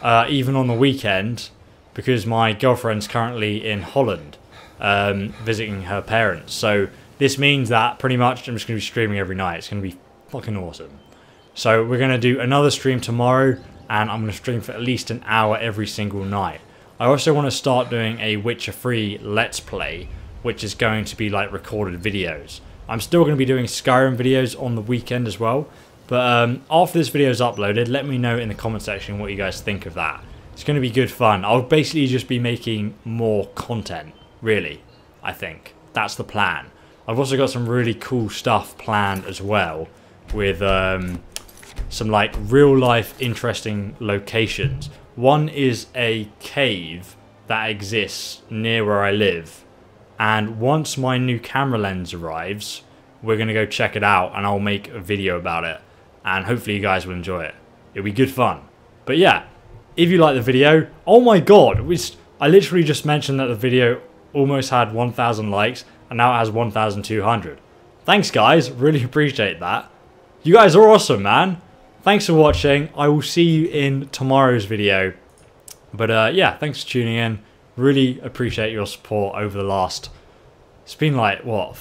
uh, even on the weekend, because my girlfriend's currently in Holland, um, visiting her parents. So this means that pretty much I'm just going to be streaming every night. It's going to be fucking awesome. So we're going to do another stream tomorrow, and I'm going to stream for at least an hour every single night. I also want to start doing a Witcher 3 Let's Play, which is going to be like recorded videos. I'm still going to be doing Skyrim videos on the weekend as well. But um, after this video is uploaded, let me know in the comment section what you guys think of that. It's going to be good fun. I'll basically just be making more content, really, I think. That's the plan. I've also got some really cool stuff planned as well with um, some like real life interesting locations. One is a cave that exists near where I live and once my new camera lens arrives, we're going to go check it out and I'll make a video about it. And hopefully you guys will enjoy it. It'll be good fun. But yeah, if you like the video, oh my god, I literally just mentioned that the video almost had 1,000 likes and now it has 1,200. Thanks guys, really appreciate that. You guys are awesome, man. Thanks for watching. I will see you in tomorrow's video. But uh, yeah, thanks for tuning in. Really appreciate your support over the last. It's been like what?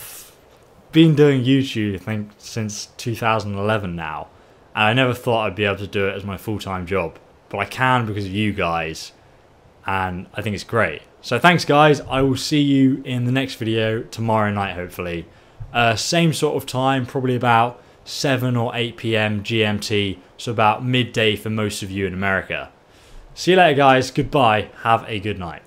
Been doing YouTube, I think, since 2011 now, and I never thought I'd be able to do it as my full-time job, but I can because of you guys, and I think it's great. So thanks, guys. I will see you in the next video tomorrow night, hopefully. Uh, same sort of time, probably about 7 or 8 p.m. GMT, so about midday for most of you in America. See you later, guys. Goodbye. Have a good night.